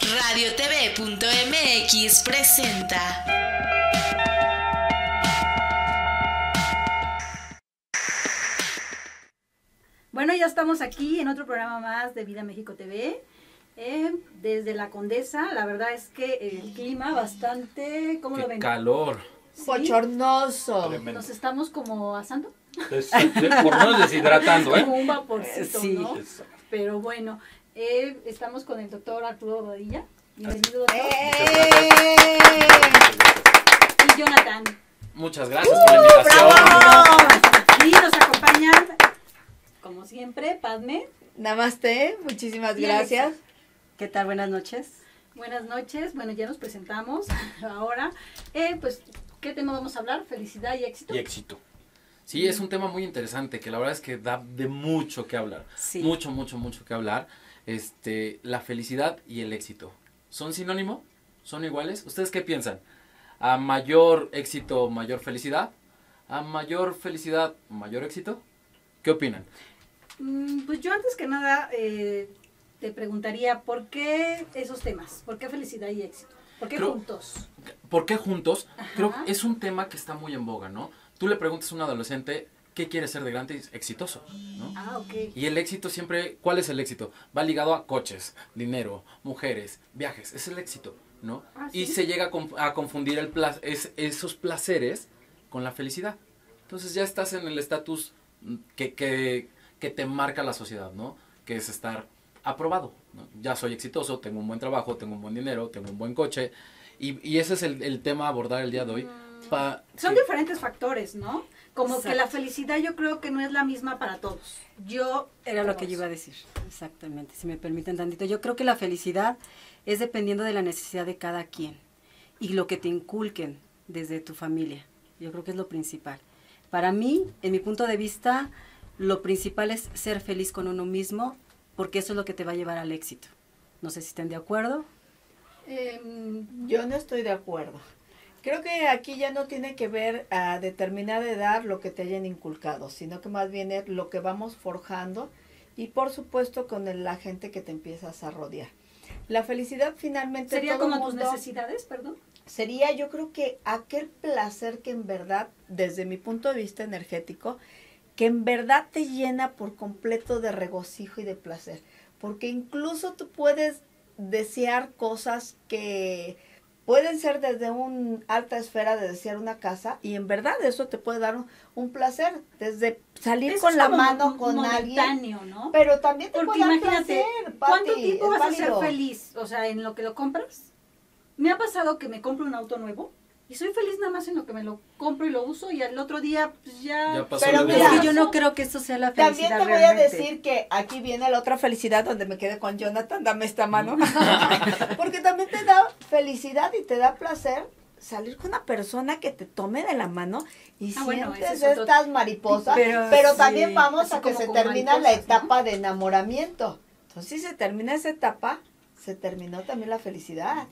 RadioTV.mx presenta. Bueno, ya estamos aquí en otro programa más de Vida México TV. eh, desde la Condesa, la verdad es que el clima bastante, ¿cómo lo ven? calor. Sí, Bochornoso. Tremendo. Nos estamos como asando, Es- por no deshidratando, ¿eh? como un vaporcito, Sí. Pero bueno, eh, estamos con el doctor Arturo Rodilla. Bienvenido, doctor. ¡Eh! Y Jonathan. Muchas gracias por la invitación. ¡Bravo! Y nos acompañan, como siempre, Padme. Namaste, muchísimas Y gracias. Alexa. ¿Qué tal? Buenas noches. Buenas noches. Bueno, ya nos presentamos. Ahora, eh, pues, ¿qué tema vamos a hablar? Felicidad y éxito. Y éxito. Sí, es un tema muy interesante que la verdad es que da de mucho que hablar. Sí. Mucho, mucho, mucho que hablar. Este, la felicidad y el éxito. ¿Son sinónimo? ¿Son iguales? ¿Ustedes qué piensan? ¿A mayor éxito, mayor felicidad? ¿A mayor felicidad, mayor éxito? ¿Qué opinan? Mm, Pues yo antes que nada eh, te preguntaría, ¿por qué esos temas? ¿Por qué felicidad y éxito? ¿Por qué Creo- juntos? ¿Por qué juntos? Ajá. Creo que es un tema que está muy en boga, ¿no? Tú le preguntas a un adolescente qué quiere ser de grande y exitoso, ¿no? Ah, ok. Y el éxito siempre, ¿cuál es el éxito? Va ligado a coches, dinero, mujeres, viajes, es el éxito, ¿no? Ah, Y ¿sí? se llega a, conf- a confundir el es- esos placeres con la felicidad. Entonces ya estás en el estatus mm, que, que, que te marca la sociedad, ¿no? Que es estar aprobado, ¿no? Ya soy exitoso, tengo un buen trabajo, tengo un buen dinero, tengo un buen coche. Y, y ese es el, el tema a abordar el día de hoy. Pa- Son que- diferentes factores, ¿no? Como que la felicidad yo creo que no es la misma para todos. Yo... Era lo que yo iba a decir. Exactamente. Si me permiten tantito. Yo creo que la felicidad es dependiendo de la necesidad de cada quien y lo que te inculquen desde tu familia. Yo creo que es lo principal. Para mí, en mi punto de vista, lo principal es ser feliz con uno mismo porque eso es lo que te va a llevar al éxito. No sé si estén de acuerdo. Em, Yo no estoy de acuerdo. Creo que aquí ya no tiene que ver a determinada edad lo que te hayan inculcado, sino que más bien es lo que vamos forjando y por supuesto con el- la gente que te empiezas a rodear. La felicidad finalmente ¿Sería todo como tus necesidades, perdón? sería yo creo que aquel placer que en verdad, desde mi punto de vista energético, que en verdad te llena por completo de regocijo y de placer. Porque incluso tú puedes desear cosas que pueden ser desde una alta esfera de desear una casa y en verdad eso te puede dar un, un placer, desde salir Eso con la mano con alguien, ¿no? pero también te Porque puede dar placer, ¿cuánto tiempo vas a ser feliz? O sea, en lo que lo compras. Me ha pasado que me compro un auto nuevo y soy feliz nada más en lo que me lo compro y lo uso y al otro día pues ya... Ya pasó Pero mira, Es que yo no creo que eso sea la También felicidad te voy a decir que aquí viene la otra felicidad donde me quedé con Jonathan, dame esta mano. Porque también te da felicidad y te da placer salir con una persona que te tome de la mano y Ah, sientes es estas mariposas. Pero Pero, sí, también vamos a que se termina la etapa de enamoramiento. Entonces, si se termina esa etapa, se terminó también la felicidad.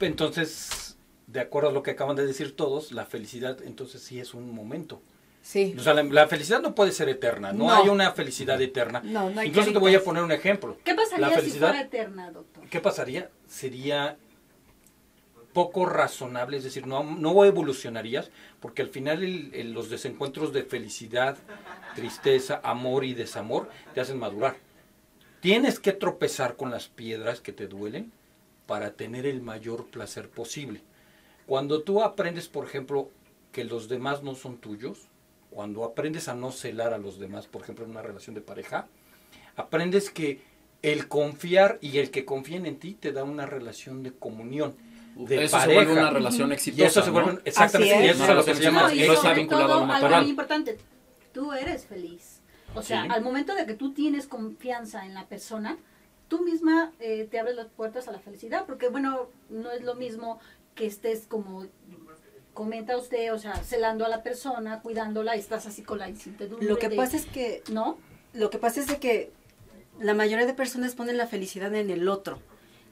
Entonces, de acuerdo a lo que acaban de decir todos, la felicidad entonces sí es un momento. Sí. O sea, la, la felicidad no puede ser eterna, no, No. hay una felicidad eterna. No, no hay Incluso te voy a poner un ejemplo. ¿Qué pasaría La si felicidad, fuera eterna, doctor? ¿qué pasaría? Sería poco razonable, es decir, no, no evolucionarías, porque al final el- el- los desencuentros de felicidad, tristeza, amor y desamor te hacen madurar. Tienes que tropezar con las piedras que te duelen para tener el mayor placer posible. Cuando tú aprendes, por ejemplo, que los demás no son tuyos, cuando aprendes a no celar a los demás, por ejemplo, en una relación de pareja, aprendes que el confiar y el que confíen en ti te da una relación de comunión, de eso se pareja. vuelve una relación y exitosa. eso se ¿no? vuelve, exactamente, Así y es. eso es a lo que se llama No, y no está vinculado todo, a lo algo muy importante, tú eres feliz. O sea, Sí. al momento de que tú tienes confianza en la persona, tú misma eh, te abres las puertas a la felicidad, porque bueno, no es lo mismo que estés como comenta usted, o sea, celando a la persona, cuidándola, y estás así con la incertidumbre. Lo que de- pasa es que ¿No? Lo que pasa es de que la mayoría de personas ponen la felicidad en el otro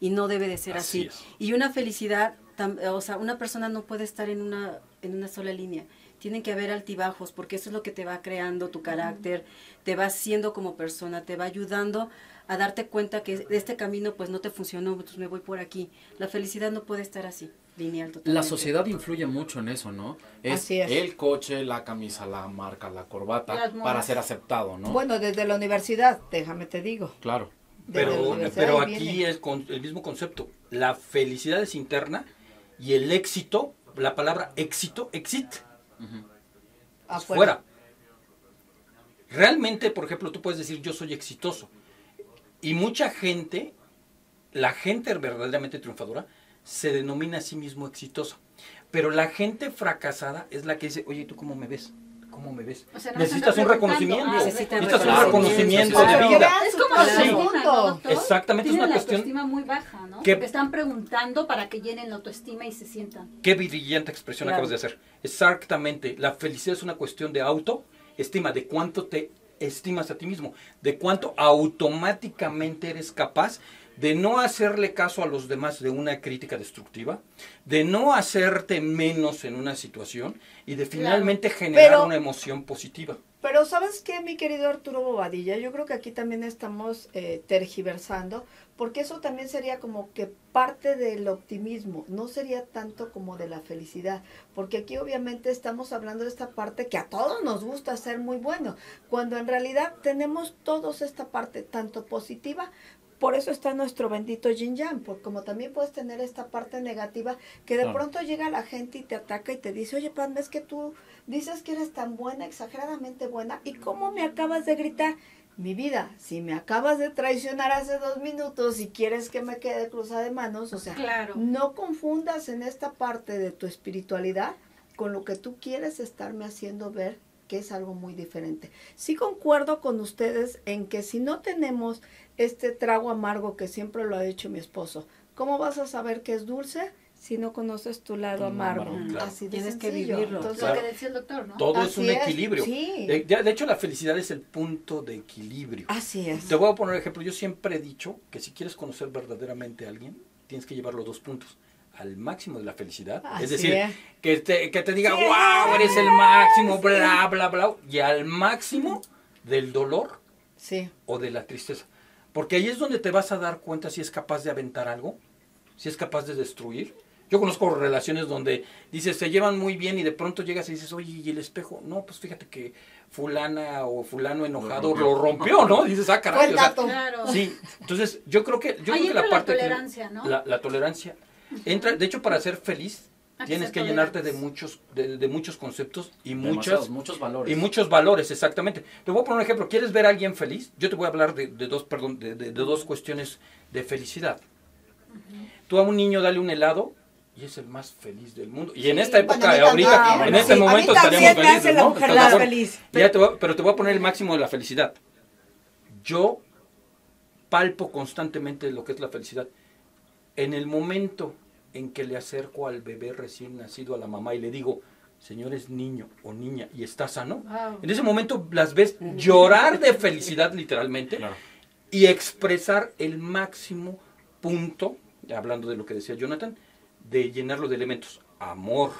y no debe de ser Así. Y una felicidad, tam- o sea, una persona no puede estar en una, en una sola línea. Tienen que haber altibajos, porque eso es lo que te va creando tu carácter, te va haciendo como persona, te va ayudando a darte cuenta que este camino pues no te funcionó, entonces me voy por aquí. La felicidad no puede estar así, lineal totalmente. La sociedad influye mucho en eso, ¿no? Es, Así es. el coche, la camisa, la marca, la corbata, para ser aceptado, ¿no? Bueno, desde la universidad, déjame te digo. Claro. Desde Pero, pero aquí viene. es con el mismo concepto. La felicidad es interna y el éxito, la palabra éxito, exit, Afuera. fuera. Realmente, por ejemplo, tú puedes decir yo soy exitoso. Y mucha gente, la gente verdaderamente triunfadora, se denomina a sí mismo exitosa. Pero la gente fracasada es la que dice, oye, ¿tú cómo me ves? ¿Cómo me ves? O sea, no Necesitas un reconocimiento. Ah, Necesitas un reconocimiento. de vida. Es como. Exactamente, es una la cuestión- autoestima muy baja, ¿no? que- Porque están preguntando para que llenen la autoestima y se sientan. Qué brillante expresión Claro. acabas de hacer. Exactamente. La felicidad es una cuestión de autoestima, de cuánto te estimas a ti mismo, de cuánto automáticamente eres capaz de no hacerle caso a los demás de una crítica destructiva, de no hacerte menos en una situación y de finalmente generar Pero- una emoción positiva. Pero ¿sabes qué, mi querido Arturo Bobadilla? Yo creo que aquí también estamos eh, tergiversando, porque eso también sería como que parte del optimismo, no sería tanto como de la felicidad, porque aquí obviamente estamos hablando de esta parte que a todos nos gusta ser muy bueno, cuando en realidad tenemos todos esta parte tanto positiva, por eso está nuestro bendito yin yang, porque como también puedes tener esta parte negativa que de pronto llega la gente y te ataca y te dice, oye, Pam, es que tú dices que eres tan buena, exageradamente buena, ¿y cómo me acabas de gritar? Mi vida, si me acabas de traicionar hace dos minutos y quieres que me quede cruzada de manos, o sea, Claro. no confundas en esta parte de tu espiritualidad con lo que tú quieres estarme haciendo ver que es algo muy diferente. Sí concuerdo con ustedes en que si no tenemos este trago amargo que siempre lo ha dicho mi esposo, ¿cómo vas a saber que es dulce si no conoces tu lado Tu amargo? amargo, claro. Así de Tienes que vivirlo. Entonces, Lo Claro. que decía el doctor, ¿no? Todo es un es, equilibrio. sí. De, hecho, la felicidad es el punto de equilibrio. Así es. Te voy a poner ejemplo. Yo siempre he dicho que si quieres conocer verdaderamente a alguien, tienes que llevarlo a dos puntos. Al máximo de la felicidad. Así es decir, es. que te, que te diga, Sí. wow, eres el máximo, bla, bla, bla. Y al máximo del dolor Sí. o de la tristeza. Porque ahí es donde te vas a dar cuenta si es capaz de aventar algo, si es capaz de destruir. Yo conozco relaciones donde dices, se llevan muy bien y de pronto llegas y dices, oye, ¿y el espejo? No, pues fíjate que fulana o fulano enojado rompió. lo rompió, ¿no? Dices, ah, caray. o sea. Claro. Sí, entonces yo creo que yo Ahí creo que la parte que- tolerancia, ¿no? la, la tolerancia entra, de hecho para ser feliz que tienes que llenarte de muchos de, de muchos conceptos y muchas muchos valores. y muchos valores, exactamente. Te voy a poner un ejemplo. ¿Quieres ver a alguien feliz? Yo te voy a hablar de, de dos, perdón, de, de- de dos cuestiones de felicidad. Tú a un niño dale un helado y es el más feliz del mundo. Y en esta Bueno, época, también, ahorita, bueno, en este sí, momento estaríamos felices, hace la ¿no? mujer ¿Estás de más acuerdo? feliz. Ya te voy- pero te voy a poner el máximo de la felicidad. Yo palpo constantemente lo que es la felicidad. En el momento en que le acerco al bebé recién nacido a la mamá y le digo, señor es niño o niña y está sano, Wow. en ese momento las ves llorar de felicidad literalmente Claro. y expresar el máximo punto, hablando de lo que decía Jonathan, de llenarlo de elementos. Amor,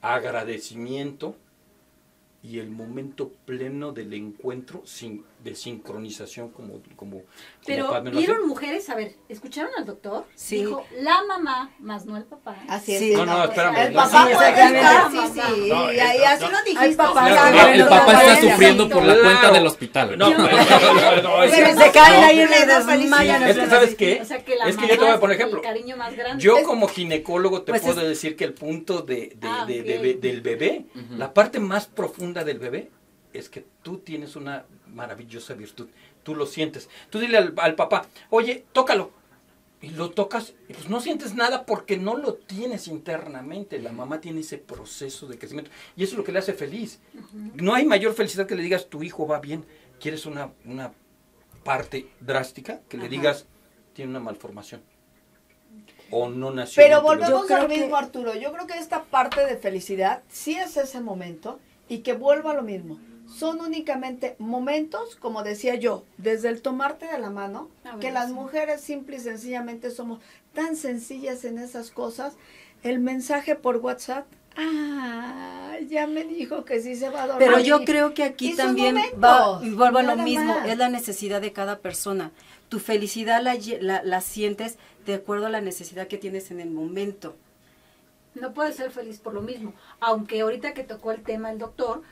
agradecimiento y el momento pleno del encuentro sin, de sincronización como, como, Pero vieron mujeres, a ver, ¿escucharon al doctor? Sí. Dijo la mamá, más no el papá. Así es. Sí. No, no, espérame. El no, papá sí, estar, sí, sí. No, y ahí así no. lo dijiste. Papá, El, papá está sufriendo por la Claro. cuenta del hospital. No, Pero Se caen ahí en la desmayan. es que, ¿sabes qué? O sea que la Es que yo te voy a ejemplo. el cariño más grande. Yo como ginecólogo te Pues puedo es- decir que el punto de, de- Ah, de- ok. de- del bebé, la parte más profunda del bebé es que tú tienes una maravillosa virtud. Tú lo sientes. Tú dile al, al papá, oye, tócalo. Y lo tocas, y pues no sientes nada porque no lo tienes internamente. La mamá tiene ese proceso de crecimiento. Y eso es lo que le hace feliz. No hay mayor felicidad que le digas, tu hijo va bien. ¿Quieres una, una parte drástica? Que le Ajá. digas, tiene una malformación. O no nació. Pero volvemos al mismo, que- Arturo. Yo creo que esta parte de felicidad sí es ese momento y que vuelva a lo mismo. Son únicamente momentos, como decía yo, desde el tomarte de la mano, A ver, que las sí. mujeres simple y sencillamente somos tan sencillas en esas cosas. El mensaje por WhatsApp, Ah, ya me dijo que sí se va a dormir. Pero yo creo que aquí también va, y vuelvo a lo mismo, más. es la necesidad de cada persona. Tu felicidad la, la sientes de acuerdo a la necesidad que tienes en el momento. No puedes ser feliz por lo mismo. Aunque ahorita que tocó el tema el doctor,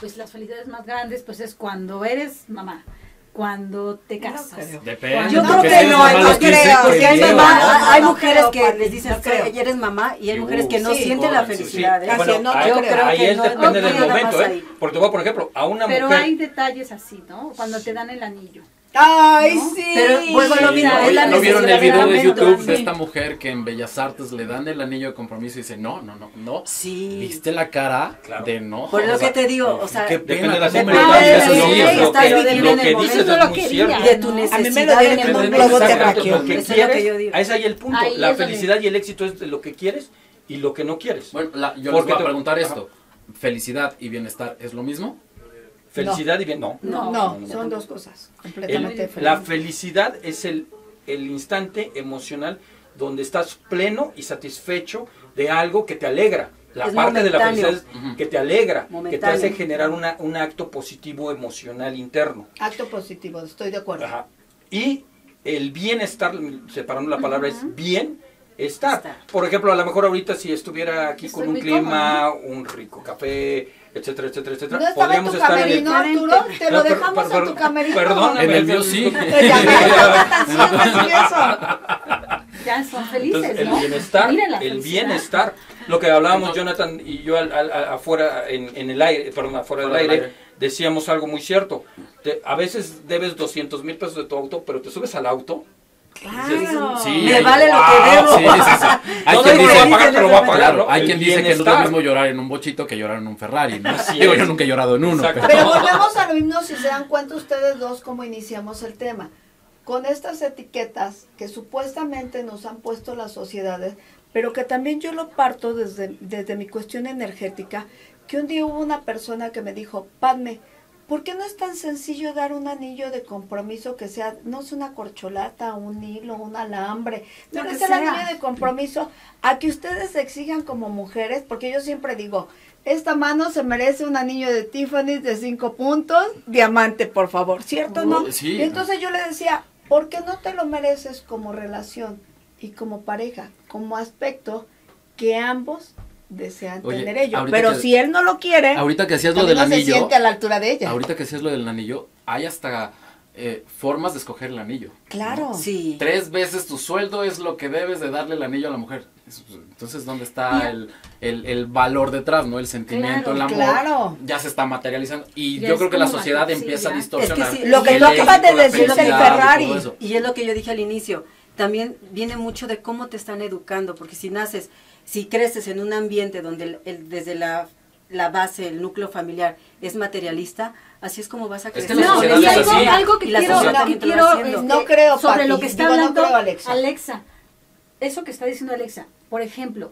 pues las felicidades más grandes pues es cuando eres mamá, cuando te casas. Depende. Yo no creo porque que no, no creo, que porque hay, mamá- no, hay mujeres que les dices no que eres mamá y hay mujeres que no sí, sienten la sí, sí. felicidad. ¿eh? Así Bueno, no, ahí, yo creo ahí que es no- depende no del momento, ¿eh? Porque por ejemplo, a una Pero mujer... hay detalles así, ¿no? Cuando te dan el anillo. Ay, ¿No? sí. Pero vuelvo a lo Sí, mismo, ¿no? es la ¿No vieron el necesidad video de YouTube de sí. esta mujer que en Bellas Artes le dan el anillo de compromiso y dice, no, no, no, no? Sí. ¿Viste la cara Claro. de no? Por lo O sea, que te digo, o sea, qué Depende pena, de sí, sí, ojo. estás Lo que, dices es muy quería. cierto. de tu A mí me necesidad. lo dieron en un globo terráqueo. Eso es lo que yo digo. ese ahí el punto. La es felicidad y el éxito es de lo que quieres y lo que no quieres. Bueno, la- yo les Porque voy a te- preguntar esto. ¿Felicidad y bienestar es lo mismo? Felicidad y bien, no. No, No, no, son no. dos cosas El- completamente la diferentes. felicidad es el, el instante emocional donde estás pleno y satisfecho de algo que te alegra. La Es parte de la felicidad es que te alegra, que te hace generar una, un acto positivo emocional interno. Acto positivo, estoy de acuerdo. Ajá. Y el bienestar, separando la palabra, es bien estar. Estar. Por ejemplo, a lo mejor ahorita si estuviera aquí Estoy con un clima, un rico café, etcétera, etcétera, etcétera, ¿No estaba en tu estar en el- camerino, Arturo? Te lo dejamos pero- en tu camerino. Perdóname. En el mío sí. Ya eso. Son felices, Entonces, el ¿no? bienestar, Miren la el bienestar, lo que hablábamos Jonathan y yo al- al- al- afuera en, en el aire, perdón, afuera del Fuera del aire, aire. decíamos algo muy cierto. Te- a veces debes 200 mil pesos de tu auto, pero te subes al auto. Claro. Sí, Me hay- vale lo que debo. Sí, sí, sí. Hay No quien dice, va a pagar, pero va a pagar, ¿no? hay quien dice que no es lo mismo llorar en un bochito que llorar en un Ferrari, yo nunca he llorado en uno. Pero volvemos a lo mismo si se dan cuenta ustedes dos cómo iniciamos el tema. Con estas etiquetas que supuestamente nos han puesto las sociedades, pero que también yo lo parto desde, desde mi cuestión energética, que un día hubo una persona que me dijo, Padme, ¿por qué no es tan sencillo dar un anillo de compromiso que sea, no es una corcholata, un hilo, un alambre, no es el anillo de compromiso a que ustedes exijan como mujeres, porque yo siempre digo, esta mano se merece un anillo de Tiffany de cinco puntos, diamante, por favor, ¿cierto o no? Sí. Y entonces yo le decía, ¿por qué no te lo mereces como relación y como pareja, como aspecto que ambos desean Oye, tener ello? ahorita Pero que- si él no lo quiere, Ahorita que hacías lo del no se siente a la altura de ella. ahorita que hacías lo del anillo, hay hasta eh, formas de escoger el anillo. Claro. Sí. Tres veces tu sueldo es lo que debes de darle el anillo a la mujer. Es- Entonces, ¿dónde está el, el, el valor detrás, no? El sentimiento, Claro, el amor. claro. Ya se está materializando. Y Ya yo creo que la sociedad sí, empieza a distorsionar. Es que sí, Lo que tú acabas de decir del y Ferrari. eso. Y es lo que yo dije al inicio, también viene mucho de cómo te están educando, porque si naces, si creces en un ambiente donde el- el- desde la, la base, el núcleo familiar es materialista, así es como vas a crecer. No, y es algo, así. algo que Y quiero, que quiero, este, No creo, sobre Pati, lo que está digo, no hablando creo, Alexa. Alexa. Eso que está diciendo Alexa, por ejemplo,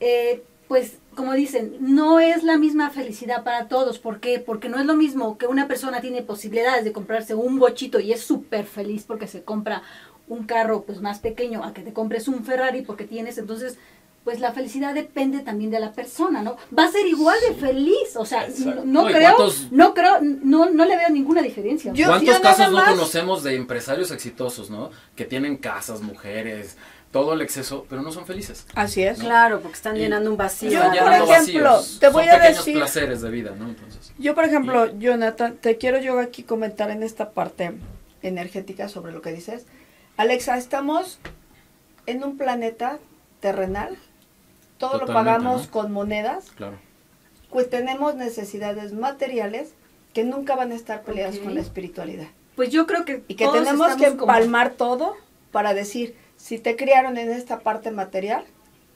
eh, pues como dicen, no es la misma felicidad para todos. ¿Por qué? Porque no es lo mismo que una persona tiene posibilidades de comprarse un bochito y es súper feliz porque se compra un carro pues más pequeño a que te compres un Ferrari porque tienes entonces pues la felicidad depende también de la persona, ¿no? Va a ser igual de feliz, o sea, Exacto. no, No, ¿y creo, cuántos- no creo, no, no le veo ninguna diferencia. Yo- ¿Cuántos casos no conocemos de empresarios exitosos, no? Que tienen casas, mujeres, todo el exceso, pero no son felices. Así es. Claro, porque están Y- llenando un vacío. Yo, por ejemplo, vacíos. te voy son a pequeños decir- placeres de vida, ¿no? Entonces, Yo, por ejemplo, Jonathan, te quiero yo aquí comentar en esta parte energética sobre lo que dices. Alexa, estamos en un planeta terrenal. Todo lo pagamos ¿no? con monedas. claro. Pues tenemos necesidades materiales que nunca van a estar peleadas con la espiritualidad. Pues yo creo que Y que todos tenemos que como- empalmar todo para decir, si te criaron en esta parte material,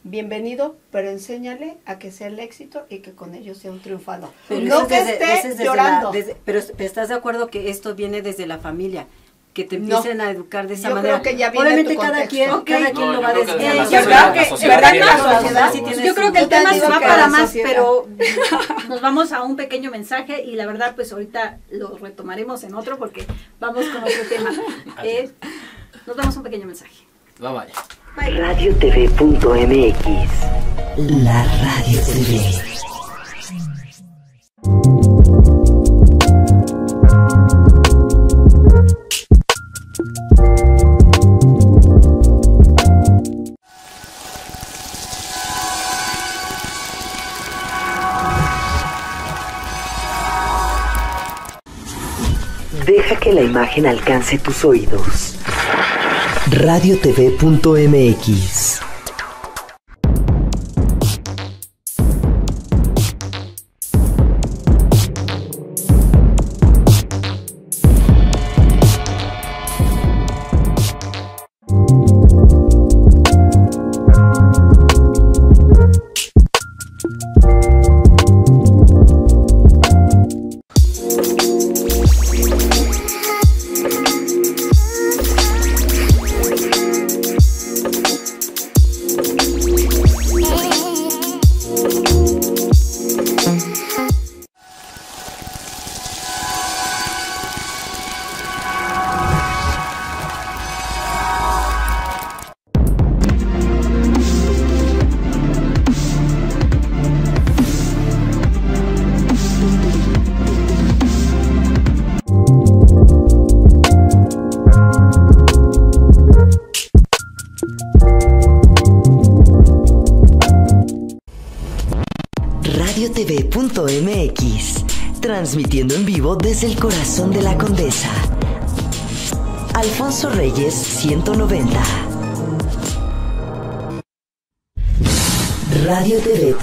bienvenido, pero enséñale a que sea el éxito y que con ello sea un triunfado. Pero no que es desde- esté es desde llorando. la- desde- pero es- estás de acuerdo que esto viene desde la familia, que te No. empiecen a educar de esa Yo manera. creo que ya viene Obviamente tu cada quien, cada quien lo va a decir. yo creo la que- sociedad ¿verdad tiene que la razón, sociedad ¿no? sí tiene Yo creo que el tema se va para más, pero nos vamos a un pequeño mensaje y la verdad pues ahorita lo retomaremos en otro porque vamos con otro tema. Eh, nos vamos a un pequeño mensaje. Bye bye. radiotv.mx. La Radio TV. Deja que la imagen alcance tus oídos. radiotv.mx.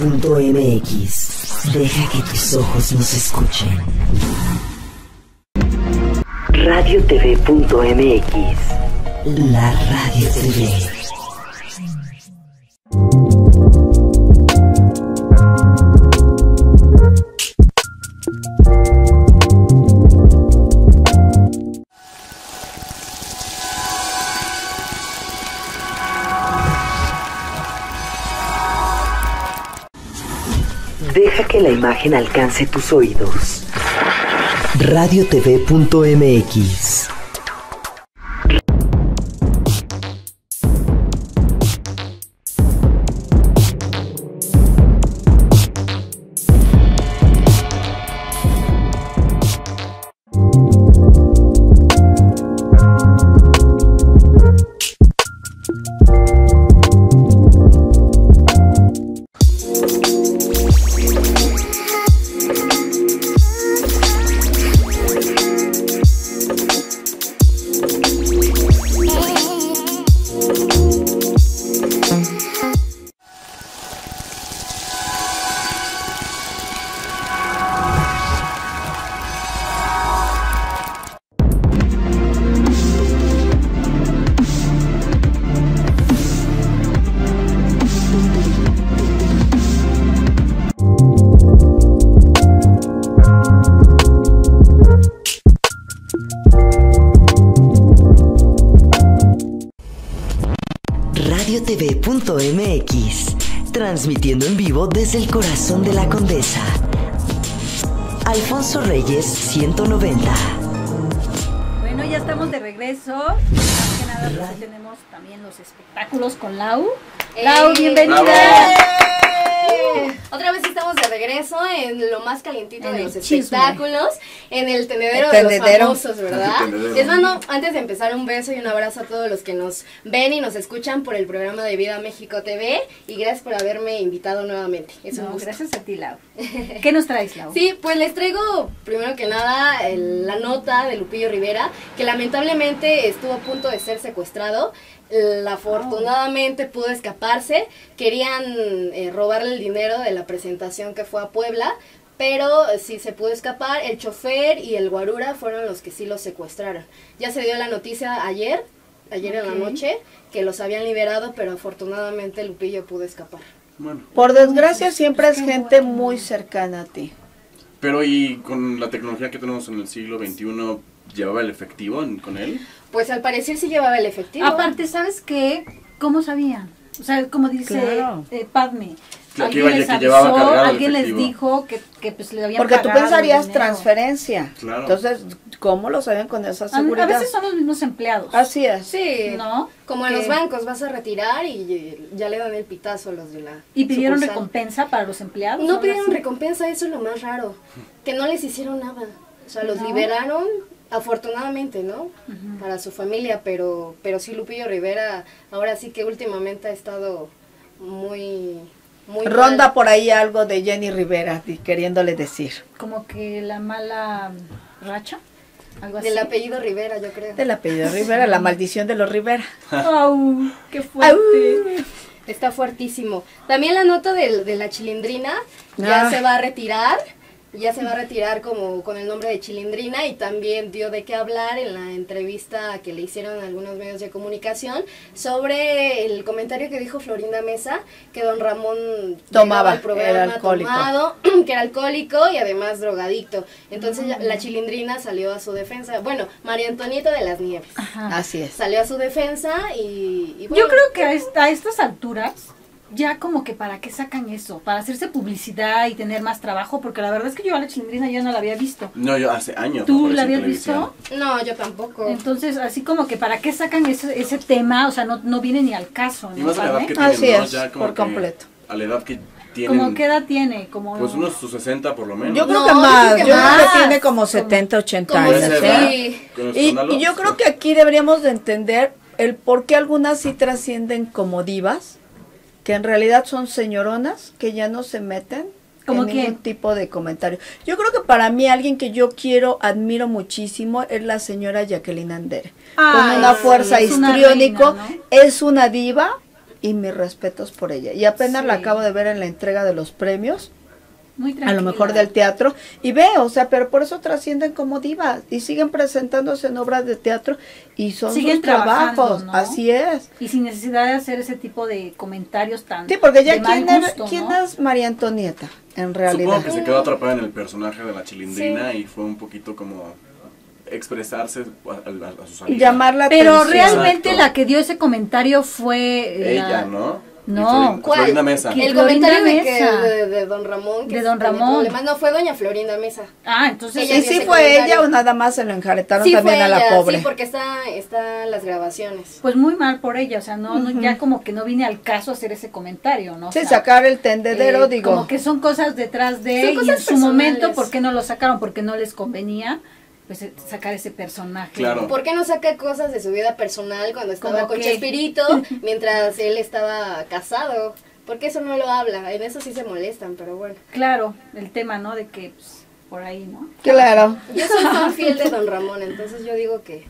radiotv.mx. Deja que tus ojos nos escuchen. radiotv.mx. La Radio TV. Imagen alcance tus oídos. radiotv.mx. ya estamos de regreso. Más que nada, pues, tenemos también los espectáculos con Lau. Lau, ¡Eh! bienvenida. Otra vez estamos de regreso en lo más calientito En de los chisme. espectáculos, en el tenedero El de los famosos, ¿verdad? Les mando, antes de empezar, un beso y un abrazo a todos los que nos ven y nos escuchan por el programa de Vida México TV y gracias por haberme invitado nuevamente. Es un No, gusto. gracias a ti, Lau. ¿Qué nos traes, Lau? Sí, pues les traigo primero que nada el- la nota de Lupillo Rivera, que lamentablemente estuvo a punto de ser secuestrado. El- afortunadamente pudo escaparse. Querían eh, robarle el dinero de la presentación que fue a Puebla, pero sí se pudo escapar. El chofer y el guarura fueron los que sí los secuestraron. Ya se dio la noticia ayer, ayer en la noche, que los habían liberado, pero afortunadamente Lupillo pudo escapar. Bueno, Por desgracia siempre es gente muy cercana a ti. pero y con la tecnología que tenemos en el siglo XXI, ¿llevaba el efectivo en- con él? Pues al parecer sí llevaba el efectivo. Aparte, ¿sabes qué? ¿Cómo sabían? O sea, como dice Claro. eh, Padme, Que alguien les avisó, alguien les dijo que, que pues le habían Porque tú pagado pensarías transferencia. Claro. Entonces, ¿cómo lo saben con esa A, a seguridad? veces son los mismos empleados. Así es. Sí, ¿No? como en los bancos vas a retirar y ya le dan el pitazo a los de la Y pidieron sucursal. recompensa para los empleados. No pidieron así. recompensa, eso es lo más raro, que no les hicieron nada. O sea, los No. liberaron afortunadamente, ¿no? Para su familia, pero pero sí Lupillo Rivera ahora sí que últimamente ha estado muy muy Ronda mal. por ahí algo de Jenny Rivera queriéndole decir. Como que la mala racha. Algo así. del apellido Rivera, yo creo. Del apellido Rivera, la maldición de los Rivera. Au, qué fuerte. Está fuertísimo. También la nota del- de la chilindrina ya Ah. se va a retirar. Ya se va a retirar como con el nombre de Chilindrina y también dio de qué hablar en la entrevista que le hicieron a algunos medios de comunicación sobre el comentario que dijo Florinda Mesa que don Ramón Tomaba, al programa era alcohólico. tomado, que era alcohólico y además drogadicto. Entonces ya- la Chilindrina salió a su defensa. Bueno, María Antonieta de las Nieves. Ajá. Así es. Salió a su defensa y, y Yo bueno, creo que a, esta- a estas alturas, ya como que para qué sacan eso, para hacerse publicidad y tener más trabajo, porque la verdad es que yo a la chilindrina ya no la había visto. No, yo hace años. ¿Tú la habías televisión. visto? No, yo tampoco. Entonces, así como que para qué sacan ese, ese tema, o sea, no, no viene ni al caso, Y ¿no? más a la edad Pame? que tienen, Así ¿no? es, Ya como por que completo. A la edad que tienen. ¿Como qué edad tiene? Como Pues unos sus 60 por lo menos. Yo creo No, que yo más, creo que yo creo que tiene como 70, 80 Como años. ¿eh? los Y, y yo creo que aquí deberíamos de entender el por qué algunas sí trascienden como divas, que en realidad son señoronas que ya no se meten ¿Cómo en ningún quién? tipo de comentario. Yo creo que para mí alguien que yo quiero, admiro muchísimo es la señora Jacqueline Andere. Con una sí, fuerza es una histriónico, reina, ¿no? es una diva y mis respetos por ella. Y apenas la Sí. acabo de ver en la entrega de los premios Muy a lo mejor del teatro y ve, o sea, pero por eso trascienden como divas y siguen presentándose en obras de teatro y son Siguen sus trabajos, así es. Y sin necesidad de hacer ese tipo de comentarios tan Sí, porque ya quién, es María Antonieta en realidad. Supongo que se quedó atrapada en el personaje de la chilindrina y fue un poquito como expresarse a, a- a sus Y amigas. llamar la Pero atención. realmente Exacto. la que dio ese comentario fue Ella, la- ¿no? No. Y Florin- ¿Cuál? Florinda Mesa. El Florinda comentario de, que, de, de don Ramón. Que De don Ramón. No, fue doña Florinda Mesa. Ah, entonces Ella ¿Y sí fue comentario. ella o nada más se lo enjaretaron Sí también fue a la ella, pobre? sí, porque está, está las grabaciones. pues muy mal por ella, o sea, no, no- ya como que no vine al caso a hacer ese comentario, ¿no? O Sí, sea, sacar el tendedero, eh, digo. Como que son cosas detrás de Son y en su personales. momento, ¿por qué no lo sacaron? Porque no les convenía pues eh, sacar ese personaje. Claro. ¿Por qué no saca cosas de su vida personal cuando estaba ¿Cómo con qué? Chespirito mientras él estaba casado? Porque eso no lo habla. En eso sí se molestan, pero bueno. Claro, el tema, ¿no? De que pues, por ahí, ¿no? Claro. Yo soy fan fiel de don Ramón, entonces yo digo que,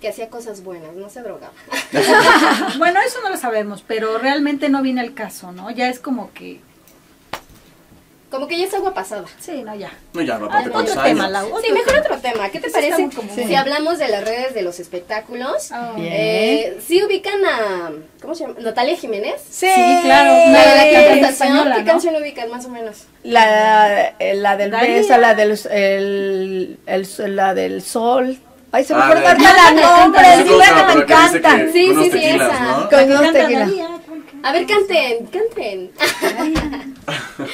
que hacía cosas buenas, no se drogaba. bueno, eso no lo sabemos, pero realmente no viene al caso, ¿no? Ya es como que Como que ya es agua pasada. sí, no ya. No, ya, aparte Ay, con otro tema, años. Lau, Sí, otro mejor tema. otro tema. ¿Qué te Eso parece si hablamos de las redes de los espectáculos? Ah, Bien. Eh, sí ubican a, ¿cómo se llama? Natalia Jiménez. Sí, Sí, claro. La de la Eh, ¿Qué ¿no? canción ubican más o menos? La, eh, la del besa, la del el, el- la del sol. Ay, se me Ah, ahorita la nombre, Sí, me encanta. Sí, sí, sí, tequilas, esa. ¿no? La Con unos canta A ver, canten, canten.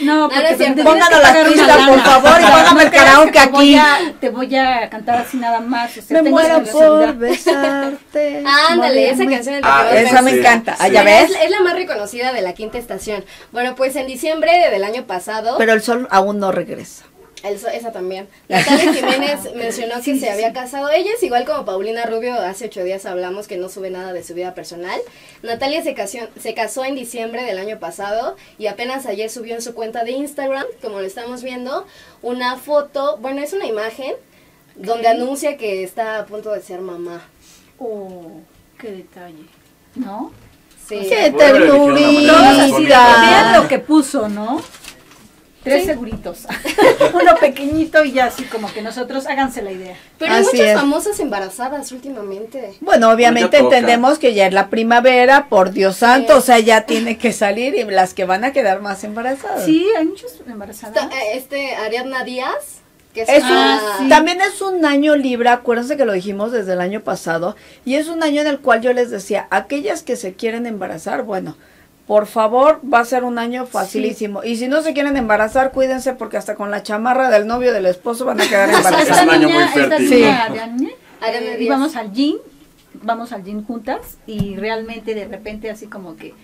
No, porque no Pónganos las pistas, por favor, y póngame no el karaoke aquí. a- Te voy a cantar así nada más. O sea, Me tengo muero por besarte. Ándale, esa canción es Ah, Esa me Sí, encanta. Ah. ¿ya Es, ves? es la más reconocida de la quinta estación. Bueno, pues en diciembre del año pasado, Pero el sol aún no regresa. Esa también, Natalia Jiménez mencionó que Sí, sí, se había sí. casado. Ella es igual como Paulina Rubio, hace ocho días hablamos que no sube nada de su vida personal. Natalia se casó, se casó en diciembre del año pasado y apenas ayer subió en su cuenta de Instagram, como lo estamos viendo, una foto, bueno, es una imagen donde anuncia que está a punto de ser mamá. Oh, qué detalle. ¿No? Sí. Qué bonita, vean lo que puso, ¿no? Tres seguritos. Uno pequeñito y ya así como que nosotros háganse la idea. Pero hay Así muchas es. famosas embarazadas últimamente. Bueno, obviamente entendemos que ya es la primavera, por Dios santo, o sea, ya tiene que salir y las que van a quedar más embarazadas. Sí, hay muchas embarazadas. Está, eh, Este, Ariadna Díaz, que es, Es un- sí. También es un año libre, acuérdense que lo dijimos desde el año pasado, y es un año en el cual yo les decía, aquellas que se quieren embarazar, bueno, por favor, va a ser un año facilísimo. Y si no se quieren embarazar, cuídense porque hasta con la chamarra del novio del esposo van a quedar Es embarazadas. un año muy esta fértil. Sí. Díaz. íbamos al gym, vamos al gym juntas y realmente de repente así como que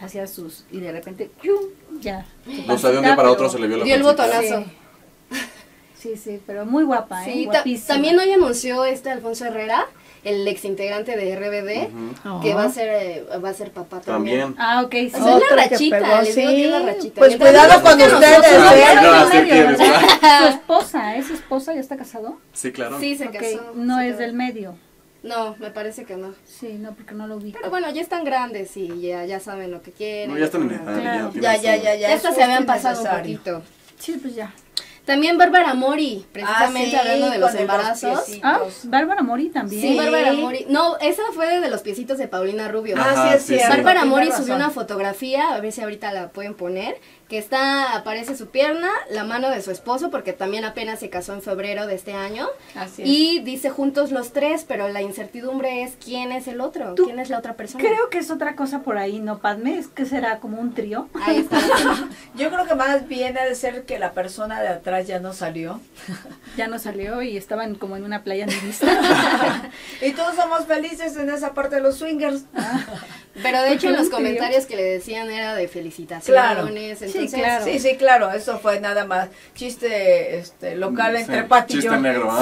hacía sus y de repente ¡yum! ya. su O sea, de un día para otro se le vio la Dio el botonazo. Sí, sí, pero muy guapa, ¿eh? Sí, ta- Guapísima. también hoy anunció este Alfonso Herrera, el ex integrante de RBD, Ujú. que va a ser eh, va a ser papá también. También. Ah, ok, sí. O sea, es la rachita, pegó, les digo que es la sí. rachita. Pues cuidado con ustedes, ¿eh? Su esposa, ¿es su esposa? ¿Ya está casado? Sí, claro. Sí, se Ok, casó. no es del medio. No, me parece que no. Sí, no, porque no lo vi. Pero bueno, ya están grandes y ya, ya saben lo que quieren. No, ya están en edad. Claro. Ya, Ya, ya, ya, ya. Ya hasta es se habían pasado un poquito. Sí, pues ya. También Bárbara Mori, precisamente Ah, sí, hablando de los embarazos. Ah, Bárbara Mori también. Sí, Bárbara Mori. No, esa fue de los piecitos de Paulina Rubio. Ah, Ajá, sí, es sí, cierto. Bárbara Mori subió una fotografía, a ver si ahorita la pueden poner, que está, aparece su pierna, la mano de su esposo, porque también apenas se casó en febrero de este año. Así es. Y dice juntos los tres, pero la incertidumbre es quién es el otro, Tú- quién es la otra persona. Creo que es otra cosa por ahí, ¿no, Padme? Es que será como un trío. Ahí está. Yo creo que más bien ha de ser que la persona de atrás ya no salió. Ya no salió y estaban como en una playa nudista. y todos somos felices en esa parte de los swingers. Pero de hecho en los comentarios que le decían era de felicitaciones. Claro. Entonces, Sí, claro. Sí, sí, claro, eso fue nada más chiste este, local Sí, entre Pati y Chiste negro.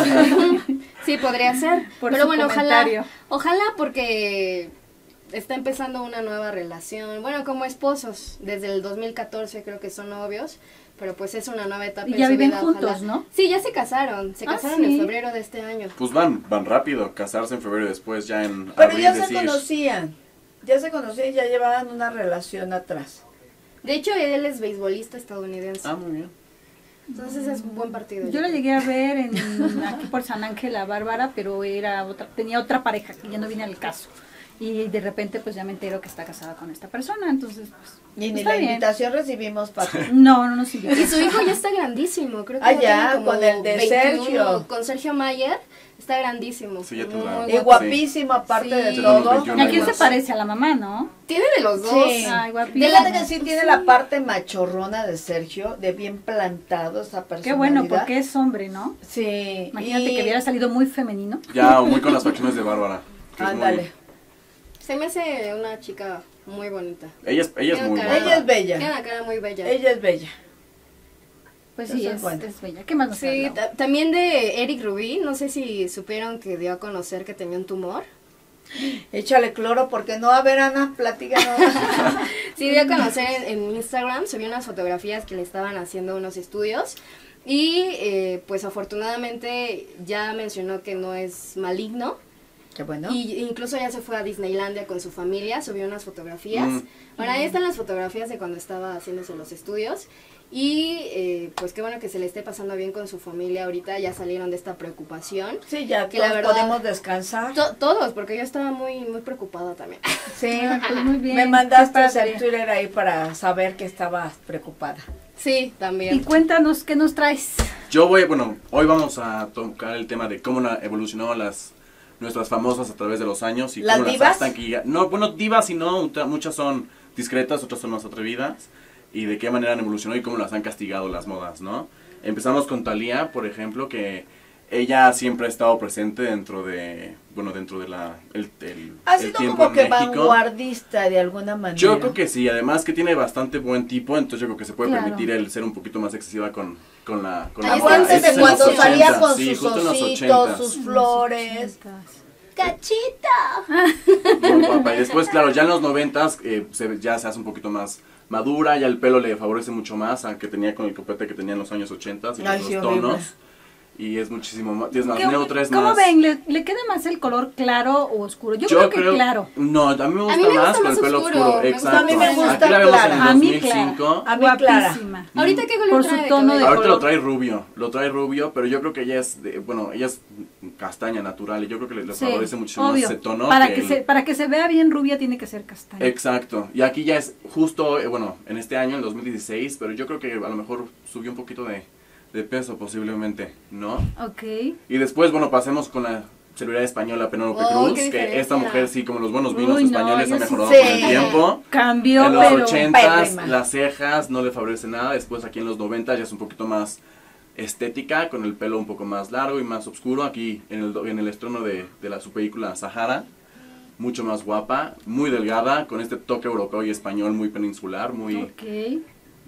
Sí, podría ser. Por Pero su bueno, ojalá, comentario. ojalá porque está empezando una nueva relación. Bueno, como esposos, desde el 2014 creo que son novios, pero pues es una nueva etapa. Y en ya su viven vida, juntos, ojalá. ¿no? Sí, ya se casaron. Se Ah, casaron ¿sí? en febrero de este año. Pues van, van rápido. Casarse en febrero y después ya en Pero abril ya se decir. conocían, ya se conocían y ya llevaban una relación atrás. De hecho, él es beisbolista estadounidense. Ah, muy bien. Entonces es un buen partido. Yo la llegué a ver en, aquí por San Ángel a Bárbara, pero era otra, tenía otra pareja que ya no viene al caso. Y de repente pues ya me entero que está casada con esta persona, entonces pues... Y ni está la bien. invitación recibimos, Pati. No, no nos Y invitó. su hijo ya está grandísimo, creo que Ah, ya como con el de 21, Sergio. Con Sergio Mayer, está grandísimo. Sí, ya muy tendrá. Y guapísimo aparte Sí. de todo. tenemos 21 ¿A quién se parece? A la mamá, ¿no? Tiene de los dos. Sí. Ay, guapísimo. De la- que sí tiene la parte machorrona de Sergio, de bien plantado esa personalidad. Qué bueno, porque es hombre, ¿no? Sí. Imagínate y- que hubiera salido muy femenino. Ya, o muy con las facciones de Bárbara. muy- Ándale. Se me hace una chica muy bonita. Ella es, ella es muy cara-. Ella es bella. Tiene una cara muy bella. Ella es bella. Pues sí, es bella. ¿Qué más nos Sí, también de Eric Rubí, no sé si supieron que dio a conocer que tenía un tumor. Échale cloro porque no, a ver, Ana, platícanos. Sí, dio a conocer en, en Instagram, subió unas fotografías que le estaban haciendo unos estudios y eh, pues afortunadamente ya mencionó que no es maligno Qué bueno. y incluso ya se fue a Disneylandia con su familia, subió unas fotografías. Mm. Ahora ahí están las fotografías de cuando estaba haciéndose los estudios y eh, pues qué bueno que se le esté pasando bien con su familia ahorita, ya salieron de esta preocupación. Sí, ya que la verdad- podemos descansar. To- todos, porque yo estaba muy muy preocupada también. Sí, Pues muy bien. me mandaste el Twitter ahí para saber que estabas preocupada. Sí, Y también. cuéntanos, ¿qué nos traes? Yo voy, bueno, hoy vamos a tocar el tema de cómo la- evolucionó las nuestras famosas a través de los años y ¿Las cómo divas? las llega- No, bueno, divas y no, muchas son discretas, otras son más atrevidas y de qué manera han evolucionado y cómo las han castigado las modas, ¿no? Empezamos con Thalía, por ejemplo, que ella siempre ha estado presente dentro de, bueno, dentro de la el, el- Ha el sido tiempo como en que México. vanguardista de alguna manera. Yo creo que sí, además que tiene bastante buen tipo, entonces yo creo que se puede Claro. permitir el ser un poquito más excesiva con, con la con la Ahí moda. está, Acuérdense Eso es de cuando salía 80, con sí, sus justo en los ositos, 80. sus flores. ¡Cachita! Y después, claro, ya en los noventas eh, se, ya se hace un poquito más madura, ya el pelo le favorece mucho más, aunque tenía con el copete que tenía en los años 80 y Ay, los sí, tonos. horrible. Y es muchísimo más, es más ¿Qué- neutra, es ¿Cómo más... ven? ¿Le, le queda más el color claro o oscuro? Yo, creo que claro. No, a mí me gusta mí me más con el pelo oscuro, Exacto. a mí me gusta Aquí la vemos clara. en A mí 2005. A mí, Clara. Guapísima. ¿Ahorita qué color Por trae su tono de? Ahorita lo trae rubio, lo trae rubio, pero yo creo que ella es, de- bueno, ella es castaña natural y yo creo que le, le Sí, favorece muchísimo obvio. más ese tono. para, que que el- se, para que se vea bien rubia tiene que ser castaña. Exacto, y aquí ya es justo, eh, bueno, en este año, en 2016, pero yo creo que a lo mejor subió un poquito de, de peso posiblemente, ¿no? Ok. Y después, bueno, pasemos con la celebridad española Penélope Oh, Cruz, que esta mujer sí, como los buenos vinos Uy, no, españoles, ha sí mejorado con el tiempo. Cambió, en los pero... 80 pérrima. las cejas no le favorecen nada, después aquí en los 90 ya es un poquito más estética, con el pelo un poco más largo y más oscuro, aquí en el, en el estreno de, de la, su película Sahara, mucho más guapa, muy delgada, con este toque europeo y español muy peninsular, muy, Ok.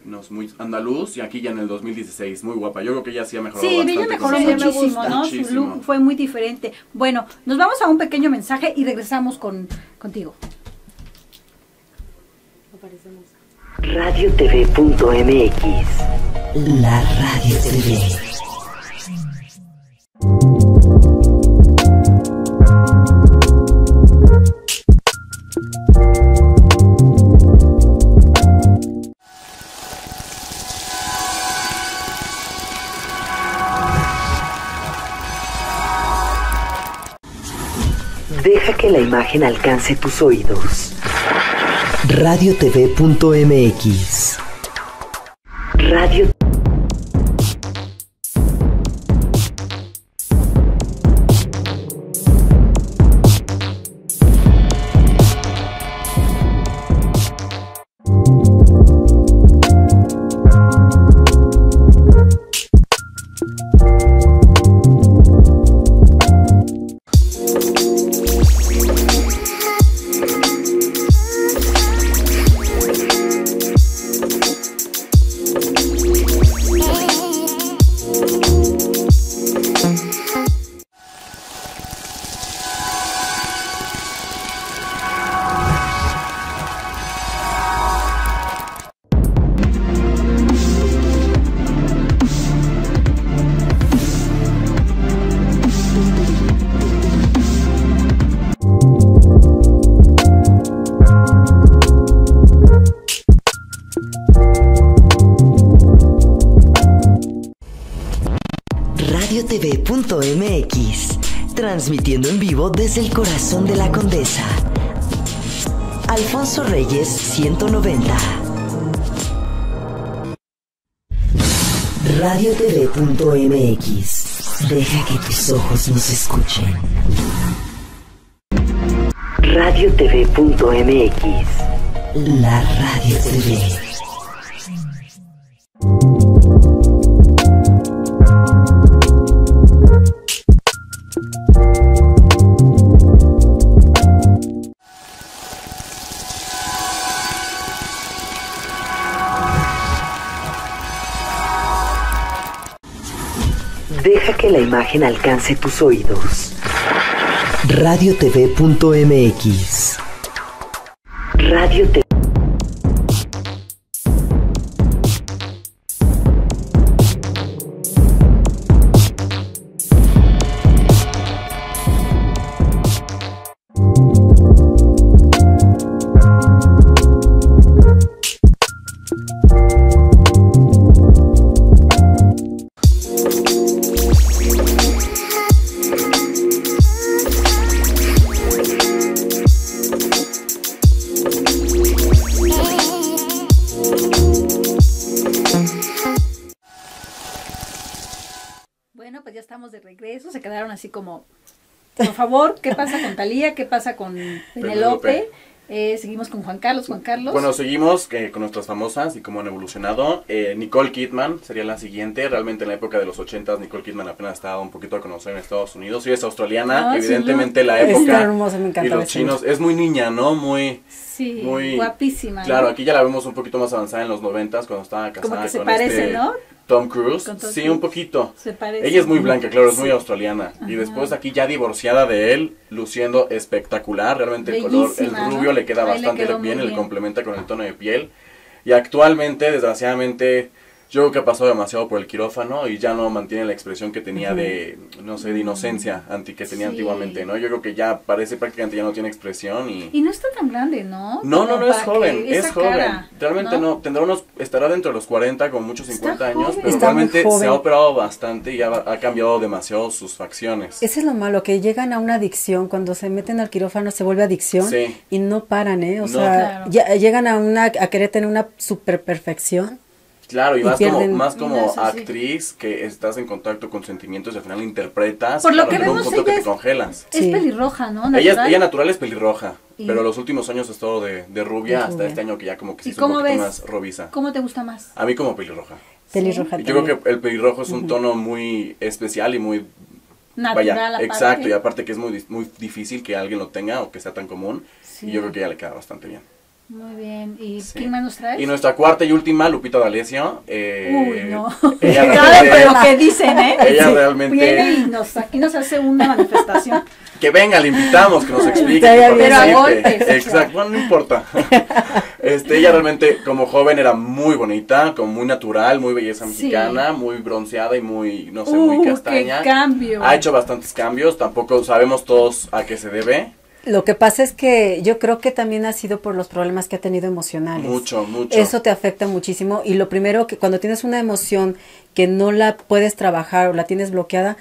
No, es muy andaluz, y aquí ya en el 2016, muy guapa, yo creo que ella sí ha mejorado Sí, bastante. ella mejoró muchísimo. ¿no? Su look fue muy diferente. Bueno, nos vamos a un pequeño mensaje y regresamos con contigo. radiotv.mx La Radio TV. Alcance tus oídos. radiotv.mx Radio radiotv.mx, deja que tus ojos nos escuchen. radiotv.mx, la Radio TV. Imagen alcance tus oídos. radiotv.mx Radio T- ¿qué pasa con Talía? ¿Qué pasa con Penelope? Eh, seguimos con Juan Carlos. Juan Carlos. Bueno, seguimos eh, con nuestras famosas y cómo han evolucionado. Eh, Nicole Kidman sería la siguiente. Realmente en la época de los 80 Nicole Kidman apenas estaba un poquito a conocer en Estados Unidos. Ella es australiana, Ah, sí, evidentemente la Es época hermosa, me encanta y los chinos es muy niña, ¿no? Muy sí, muy- guapísima. claro. ¿no? Aquí ya la vemos un poquito más avanzada en los 90 cuando estaba casada Como que se con parece, este ¿no? Tom Cruise. Tom sí, Cruise. un poquito. Se parece. Ella es muy blanca, claro, es muy australiana. Y después aquí ya divorciada de él, luciendo espectacular. Realmente el color, el rubio ¿no? le queda Ahí bastante muy bien, le bien. complementa con el tono de piel. Y actualmente, desgraciadamente, yo creo que ha pasado demasiado por el quirófano y ya no mantiene la expresión que tenía de, no sé, de inocencia anti que tenía Sí. antiguamente, ¿no? Yo creo que ya parece prácticamente ya no tiene expresión y... Y no está tan grande, ¿no? No, no, no es joven, es esa joven. cara, realmente ¿no? tendrá unos, estará dentro de los 40 con muchos Está 50 años, joven. pero Está realmente se ha operado bastante y ha, ha cambiado demasiado sus facciones. Ese es lo malo, que llegan a una adicción, cuando se meten al quirófano se vuelve adicción Sí. y no paran, ¿eh? O No. sea, Claro. ya- llegan a una a querer tener una super perfección Claro, y, Y más como, más como sí. actriz que estás en contacto con sentimientos y al final interpretas. Por lo claro, que llega un vemos, punto que ella te es- congelas. Es Sí. pelirroja, ¿no? Ella, es- Natural. ella natural es pelirroja, Y- pero los últimos años es todo de, de rubia De hasta rubia. este año que ya como que se ¿Y hizo un poquito ves? más robiza. ¿Cómo te gusta más? A mí como pelirroja. Pelirroja Yo creo que el pelirrojo es un tono muy especial y muy Natural Vaya, exacto, y aparte que es muy, muy difícil que alguien lo tenga o que sea tan común. Sí. Y yo creo que ya le queda bastante bien. Muy bien. ¿Y Sí. quién más nos traes? Y nuestra cuarta y última, Lupita D'Alessio. eh, Uy, no. Ella realmente, pero que dicen, ¿eh? ella Sí. realmente- Viene y nos, aquí nos hace una manifestación. que venga, le invitamos, que nos explique. Que. Pero a golpes. Exacto, bueno, no importa. Este, ella realmente como joven era muy bonita, como muy natural, muy belleza Sí. mexicana, muy bronceada y muy, no sé, Uh, muy qué castaña. cambio. Ha hecho bastantes cambios, tampoco sabemos todos a qué se debe. Lo que pasa es que yo creo que también ha sido por los problemas que ha tenido emocionales. Mucho, mucho. Eso te afecta muchísimo y lo primero que cuando tienes una emoción que no la puedes trabajar o la tienes bloqueada,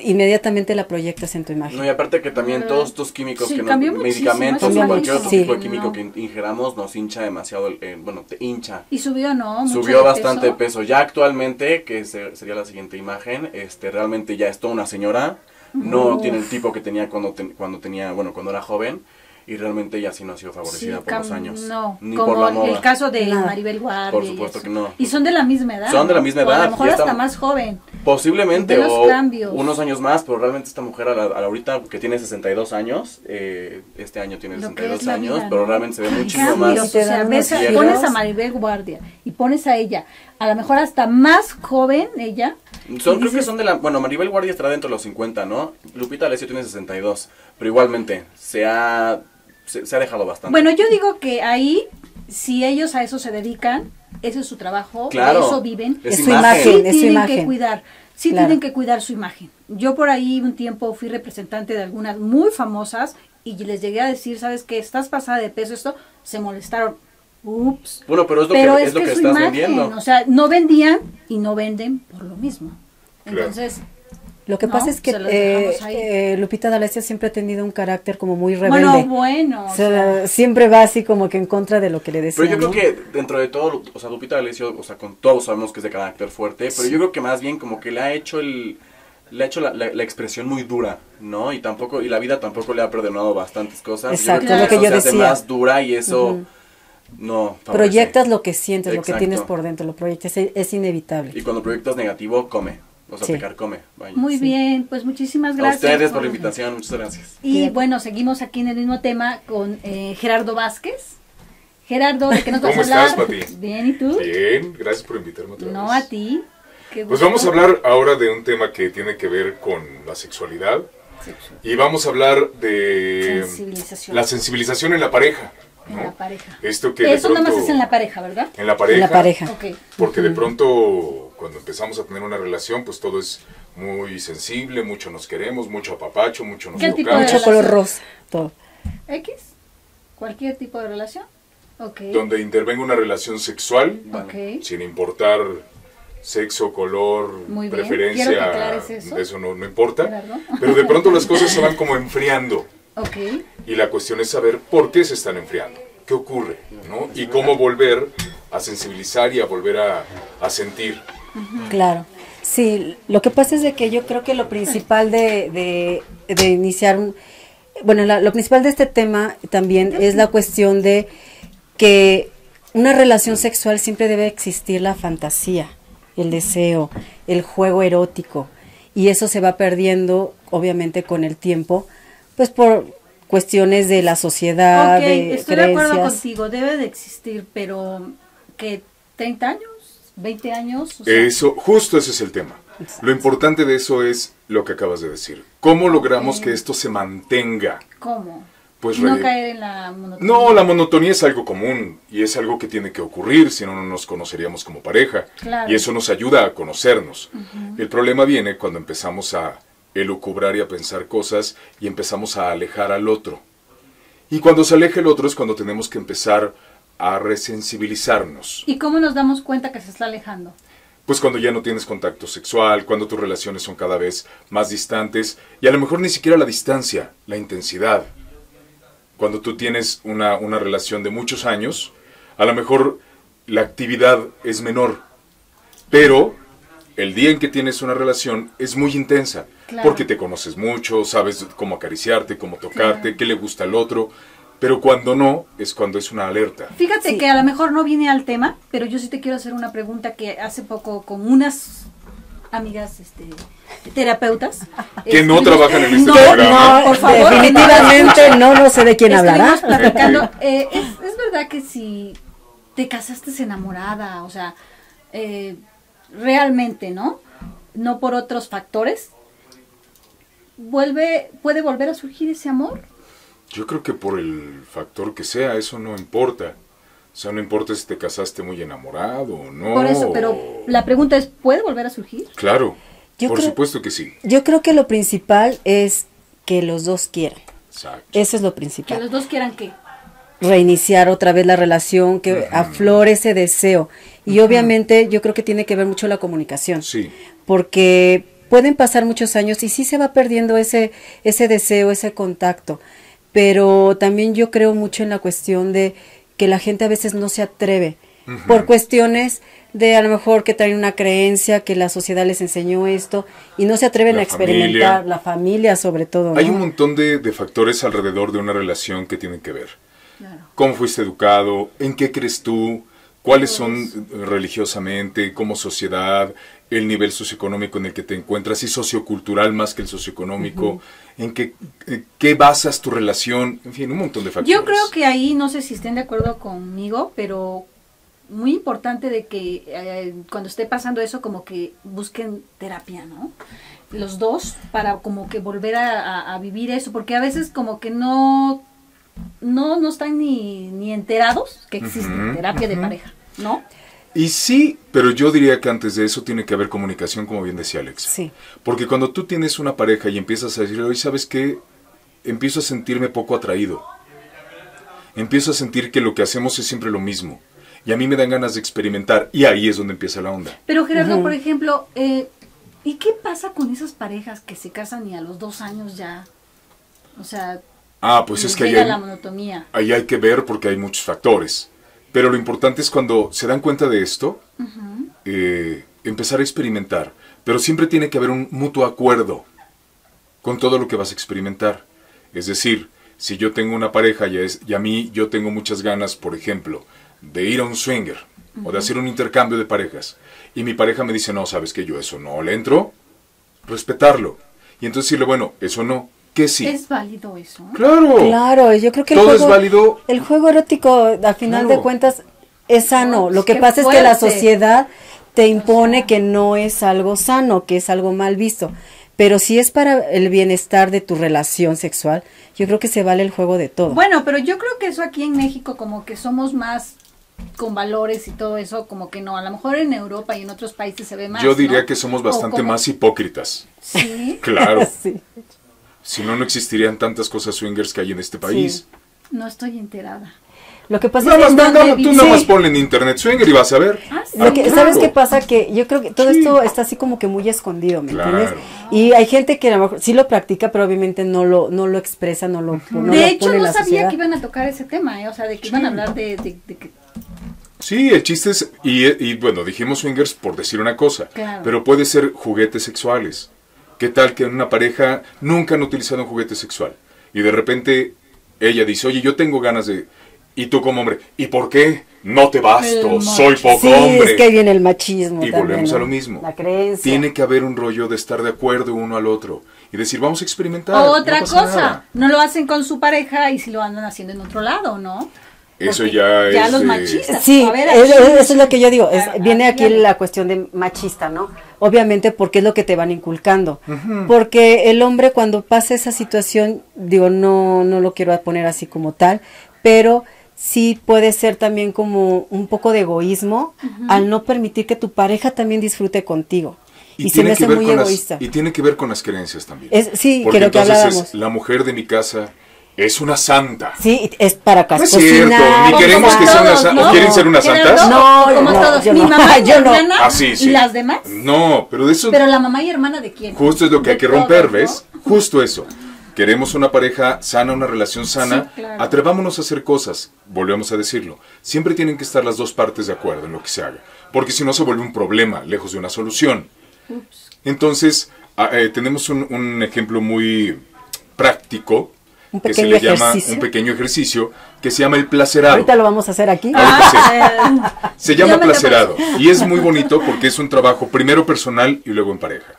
inmediatamente la proyectas en tu imagen. No, y aparte que también todos estos químicos Sí, que no, medicamentos o cualquier otro tipo de químico no. que ingeramos nos hincha demasiado, el- eh, bueno, te hincha. Y subió, ¿no? Mucho Subió de bastante peso. peso. Ya actualmente, que se- sería la siguiente imagen, este realmente ya es toda una señora. No Uf. tiene el tipo que tenía cuando, ten- cuando tenía, bueno, cuando era joven. Y realmente ella sí no ha sido favorecida Sí, por los años. No, Ni como por la el- moda. el caso de. Maribel Guardia. Por y supuesto que no. Y son de la misma edad. Son de la misma O a edad, lo mejor hasta más joven. Posiblemente, o cambios. unos años más, pero realmente esta mujer a la, a la ahorita que tiene 62 años, eh, este año tiene Lo que 62 es la años, vida, pero ¿no? realmente se ve muchísimo cambios, más. O sea, ves, pones a Maribel Guardia y pones a ella, a lo mejor hasta más joven ella. Son, creo que son de la. Bueno, Maribel Guardia estará dentro de los 50, ¿no? Lupita Alessio tiene 62. Pero igualmente, se ha, se, se ha dejado bastante. Bueno, yo digo que ahí, si ellos a eso se dedican, ese es su trabajo, Claro. eso viven. Es Es su imagen. sí es su tienen que cuidar, sí Claro. tienen que cuidar su imagen. Yo por ahí un tiempo fui representante de algunas muy famosas y les llegué a decir, ¿sabes qué? Estás pasada de peso, esto, se molestaron. Ups. Bueno, pero es lo Pero que, es, es lo que, que su estás imagen, vendiendo. o sea, no vendían y no venden por lo mismo. Claro. Entonces, Lo que No, pasa es que eh, eh, Lupita D'Alessio siempre ha tenido un carácter como muy rebelde. bueno, bueno. O o sea, sea, siempre va así como que en contra de lo que le decían. Pero yo creo que dentro de todo, o sea, Lupita D'Alessio, o sea, con todos sabemos que es de carácter fuerte, pero yo creo que más bien como que le ha hecho el le ha hecho la, la- la expresión muy dura, ¿no? Y tampoco y la vida tampoco le ha perdonado bastantes cosas. Exacto, yo creo lo que eso yo se hace decía. más dura y eso. No favorece. Proyectas lo que sientes, lo que tienes por dentro, lo proyectas, es, es inevitable. Y cuando proyectas negativo, come. O sea, Sí. pecar come. Vaya. muy sí. bien, pues muchísimas A gracias. ustedes por la invitación, muchas gracias. Y bueno, seguimos aquí en el mismo tema con eh, Gerardo Vázquez. Gerardo, ¿de qué nos vas ¿Cómo a hablar? estás, Pati? Bien, ¿y tú? Bien, gracias por invitarme otra No vez. a ti. Qué Pues vamos a hablar ahora de un tema que tiene que ver con la sexualidad y vamos a hablar de Sensibilización. la sensibilización en la pareja. En ¿no? la pareja. Esto que Eso nada más es en la pareja, ¿verdad? en la pareja. En la pareja. Porque de pronto cuando empezamos a tener una relación, pues todo es muy sensible, mucho nos queremos, mucho apapacho, mucho nos ¿Qué tipo de tocamos. Mucho color rosa, todo. X. Cualquier tipo de relación. Ok. Donde intervenga una relación sexual, Ok. sin importar sexo, color, Muy bien. preferencia, eso. de eso no, no importa. Gerardo. Pero de pronto las cosas se van como enfriando Y la cuestión es saber por qué se están enfriando, qué ocurre, ¿no? Y cómo volver a sensibilizar y a volver a, a sentir. Claro. Sí, lo que pasa es de que yo creo que lo principal de, de, de iniciar un... Bueno, la- lo principal de este tema también es la cuestión de que una relación sexual siempre debe existir la fantasía, el deseo, el juego erótico. Y eso se va perdiendo, obviamente, con el tiempo, pues por cuestiones de la sociedad, ok, de estoy de acuerdo contigo. Debe de existir, pero que 30 años, 20 años. O sea, Eso, justo ese es el tema. Lo importante de eso es lo que acabas de decir. ¿Cómo logramos que esto se mantenga? ¿Cómo? Pues no re- caer en la monotonía. No, la monotonía es algo común y es algo que tiene que ocurrir, si no, no nos conoceríamos como pareja. Claro. Y eso nos ayuda a conocernos. El problema viene cuando empezamos a elucubrar y a pensar cosas y empezamos a alejar al otro. Y cuando se aleja el otro es cuando tenemos que empezar a resensibilizarnos. ¿Y cómo nos damos cuenta que se está alejando? Pues cuando ya no tienes contacto sexual, cuando tus relaciones son cada vez más distantes y a lo mejor ni siquiera la distancia, la intensidad. Cuando tú tienes una, una relación de muchos años, a lo mejor la actividad es menor. Pero el día en que tienes una relación es muy intensa. Claro. Porque te conoces mucho, sabes cómo acariciarte, cómo tocarte, qué le gusta al otro. Pero cuando no, es cuando es una alerta. Fíjate Sí. que a lo mejor no viene al tema, pero yo sí te quiero hacer una pregunta que hace poco con unas amigas este, terapeutas. Que no estuvimos- trabajan en este No, programa. no, por favor. definitivamente no, no sé de quién hablará. Platicando. eh, es, es verdad que si te casaste enamorada, o sea, eh, realmente, ¿no? No por otros factores, vuelve, puede volver a surgir ese amor. Yo creo que por el factor que sea, eso no importa. O sea, no importa si te casaste muy enamorado o no. Por eso, pero la pregunta es, ¿puede volver a surgir? Claro, Yo por creo- supuesto que sí. Yo creo que lo principal es que los dos quieran. Exacto. Eso es lo Que principal. los dos quieran que Reiniciar otra vez la relación, que aflore ese deseo. Y obviamente yo creo que tiene que ver mucho la comunicación. Sí. porque pueden pasar muchos años y sí se va perdiendo ese, ese deseo, ese contacto. Pero también yo creo mucho en la cuestión de que la gente a veces no se atreve por cuestiones de a lo mejor que traen una creencia, que la sociedad les enseñó esto y no se atreven La a experimentar, familia. la familia sobre todo. Hay un montón de, de factores alrededor de una relación que tienen que ver. Claro. ¿Cómo fuiste educado? ¿En qué crees tú? ¿Cuáles son eh, religiosamente, como sociedad, el nivel socioeconómico en el que te encuentras y sociocultural más que el socioeconómico? ¿En qué, eh, qué basas tu relación? En fin, un montón de factores. Yo creo que ahí, no sé si estén de acuerdo conmigo, pero muy importante de que eh, cuando esté pasando eso, como que busquen terapia, ¿no? Los dos, para como que volver a, vivir eso, porque a veces como que no, no, no están ni, ni enterados que existe terapia de pareja, ¿no? Y sí, pero yo diría que antes de eso tiene que haber comunicación, como bien decía Alex. Sí. Porque cuando tú tienes una pareja y empiezas a decirle, oye, ¿sabes qué? Empiezo a sentirme poco atraído. Empiezo a sentir que lo que hacemos es siempre lo mismo. Y a mí me dan ganas de experimentar. Y ahí es donde empieza la onda. Pero Gerardo, por ejemplo, eh, ¿y qué pasa con esas parejas que se casan y a los dos años ya, o sea, Ah, pues es que ahí llega hay, la monotomía? ahí hay que ver porque hay muchos factores. Pero lo importante es cuando se dan cuenta de esto, eh, empezar a experimentar. Pero siempre tiene que haber un mutuo acuerdo con todo lo que vas a experimentar. Es decir, si yo tengo una pareja y, es, y a mí yo tengo muchas ganas, por ejemplo, de ir a un swinger o de hacer un intercambio de parejas, y mi pareja me dice, no, sabes que yo eso no le entro, respetarlo. Y entonces decirle, bueno, eso no, que sí. ¿Es válido eso? Claro. Claro, yo creo que el Todo es juego, válido. el juego erótico, al final Claro. de cuentas, es sano. Lo que qué pasa es que la sociedad te impone que no es algo sano, que es algo mal visto. Pero si es para el bienestar de tu relación sexual, yo creo que se vale el juego de todo. Bueno, pero yo creo que eso aquí en México como que somos más con valores y todo eso, como que no, a lo mejor en Europa y en otros países se ve más. Yo diría ¿no? que somos bastante como- más hipócritas. Sí, Claro. Sí. Si no, no existirían tantas cosas swingers que hay en este país. no estoy enterada. Lo que pasa es más, que más- vi- tú nada sí. más ponle en internet swinger y vas a ver. Ah, sí. Lo que- Ah, ¿Sabes qué pasa? Que yo creo que todo Sí. esto está así como que muy escondido, ¿me Claro. entiendes? Y hay gente que a lo mejor sí lo practica, pero obviamente no lo, no lo expresa, no lo, no lo de hecho, no la sabía sociedad. que iban a tocar ese tema, ¿eh? o sea, de que iban a hablar de, de- de que... Sí, el chiste es, y, y bueno, dijimos swingers por decir una cosa, Claro. pero puede ser juguetes sexuales. ¿Qué tal que en una pareja nunca han utilizado un juguete sexual? Y de repente ella dice, oye, yo tengo ganas de... Y tú como hombre, ¿y por qué? No te basto, soy poco Sí, hombre. es que viene el machismo. Y también, volvemos a lo mismo. La creencia. Tiene que haber un rollo de estar de acuerdo uno al otro y decir, vamos a experimentar. Otra no cosa, nada". no lo hacen con su pareja y si lo andan haciendo en otro lado, ¿no? Eso ya ya es los de- machistas. Sí, A ver, es- aquí- eso es lo que yo digo. es- viene aquí la cuestión de machista, ¿no? Obviamente porque es lo que te van inculcando. Porque el hombre cuando pasa esa situación, digo, no, no lo quiero poner así como tal, pero sí puede ser también como un poco de egoísmo al no permitir que tu pareja también disfrute contigo. Y, se me hace muy las- egoísta. y tiene que ver con las creencias también. Es- sí, Porque que lo que hablábamos. es, la mujer de mi casa es una santa. Sí, es para No es cierto, ni queremos que sean todos, unas ¿no? ¿O quieren ser unas santas? No, como no, todos. yo Mi no. mamá y mi Yo no. hermana Ah, sí, sí. y las demás. No, pero de eso Pero la mamá y hermana de quién? justo es lo que De hay que romper. ¿ves? Justo eso. queremos una pareja sana, una relación sana, Sí, claro. atrevámonos a hacer cosas, volvemos a decirlo. Siempre tienen que estar las dos partes de acuerdo en lo que se haga, porque si no se vuelve un problema, lejos de una solución. Entonces, ah, eh, tenemos un, un ejemplo muy práctico Un que se pequeño le llama ejercicio. un pequeño ejercicio que se llama el placerado. Ahorita lo vamos a hacer aquí. Ahorita sí. Se llama placerado y es muy bonito porque es un trabajo primero personal y luego en pareja.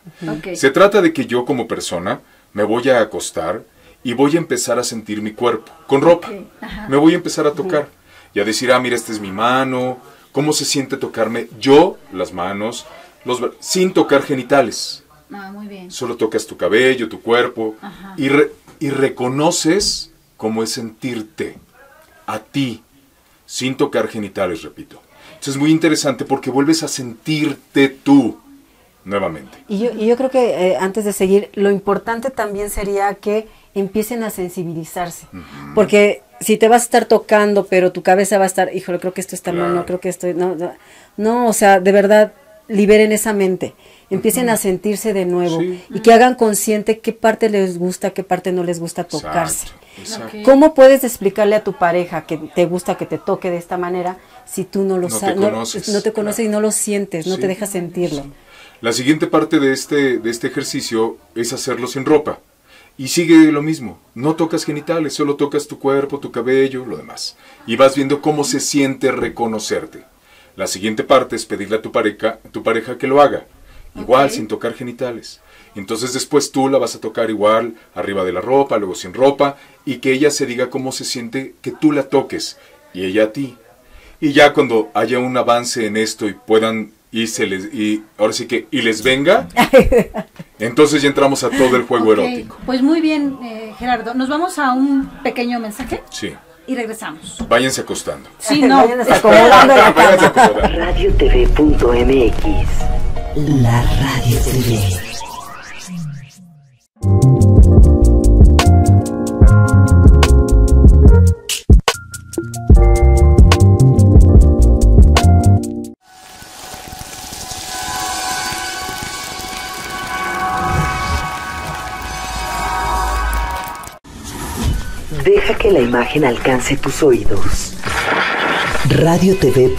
Se trata de que yo como persona me voy a acostar y voy a empezar a sentir mi cuerpo con ropa. Me voy a empezar a tocar y a decir, ah, mira, esta es mi mano, cómo se siente tocarme yo las manos, los, sin tocar genitales. Ah, muy bien. Solo tocas tu cabello, tu cuerpo Ajá. y, re- y reconoces cómo es sentirte a ti sin tocar genitales, repito. Entonces es muy interesante porque vuelves a sentirte tú nuevamente. Y yo, y yo creo que eh, antes de seguir, lo importante también sería que empiecen a sensibilizarse. Porque si te vas a estar tocando, pero tu cabeza va a estar, híjole, creo que esto está mal, no creo que esto, no, no, no, o sea, de verdad, liberen esa mente. Empiecen a sentirse de nuevo Sí. y que hagan consciente qué parte les gusta, qué parte no les gusta tocarse. Exacto, exacto. Ok. ¿Cómo puedes explicarle a tu pareja que te gusta que te toque de esta manera si tú no lo No te sabes, no, conoces, no te conoces claro. y no lo sientes, no Sí. te dejas sentirlo? La siguiente parte de este, de este ejercicio es hacerlo sin ropa. Y sigue lo mismo. No tocas genitales, solo tocas tu cuerpo, tu cabello, lo demás. Y vas viendo cómo se siente reconocerte. La siguiente parte es pedirle a tu pareja, tu pareja que lo haga. Igual, sin tocar genitales. Entonces después tú la vas a tocar igual, arriba de la ropa, luego sin ropa, y que ella se diga cómo se siente que tú la toques, y ella a ti. Y ya cuando haya un avance en esto y puedan irse les, y ahora sí que y les venga, entonces ya entramos a todo el juego erótico. Pues muy bien, eh, Gerardo. Nos vamos a un pequeño mensaje Sí, y regresamos. váyanse acostando. Sí, no. Váyanse acomodando Váyanse acomodando. radiotv.mx La Radio TV. Deja que la imagen alcance tus oídos. radiotv.mx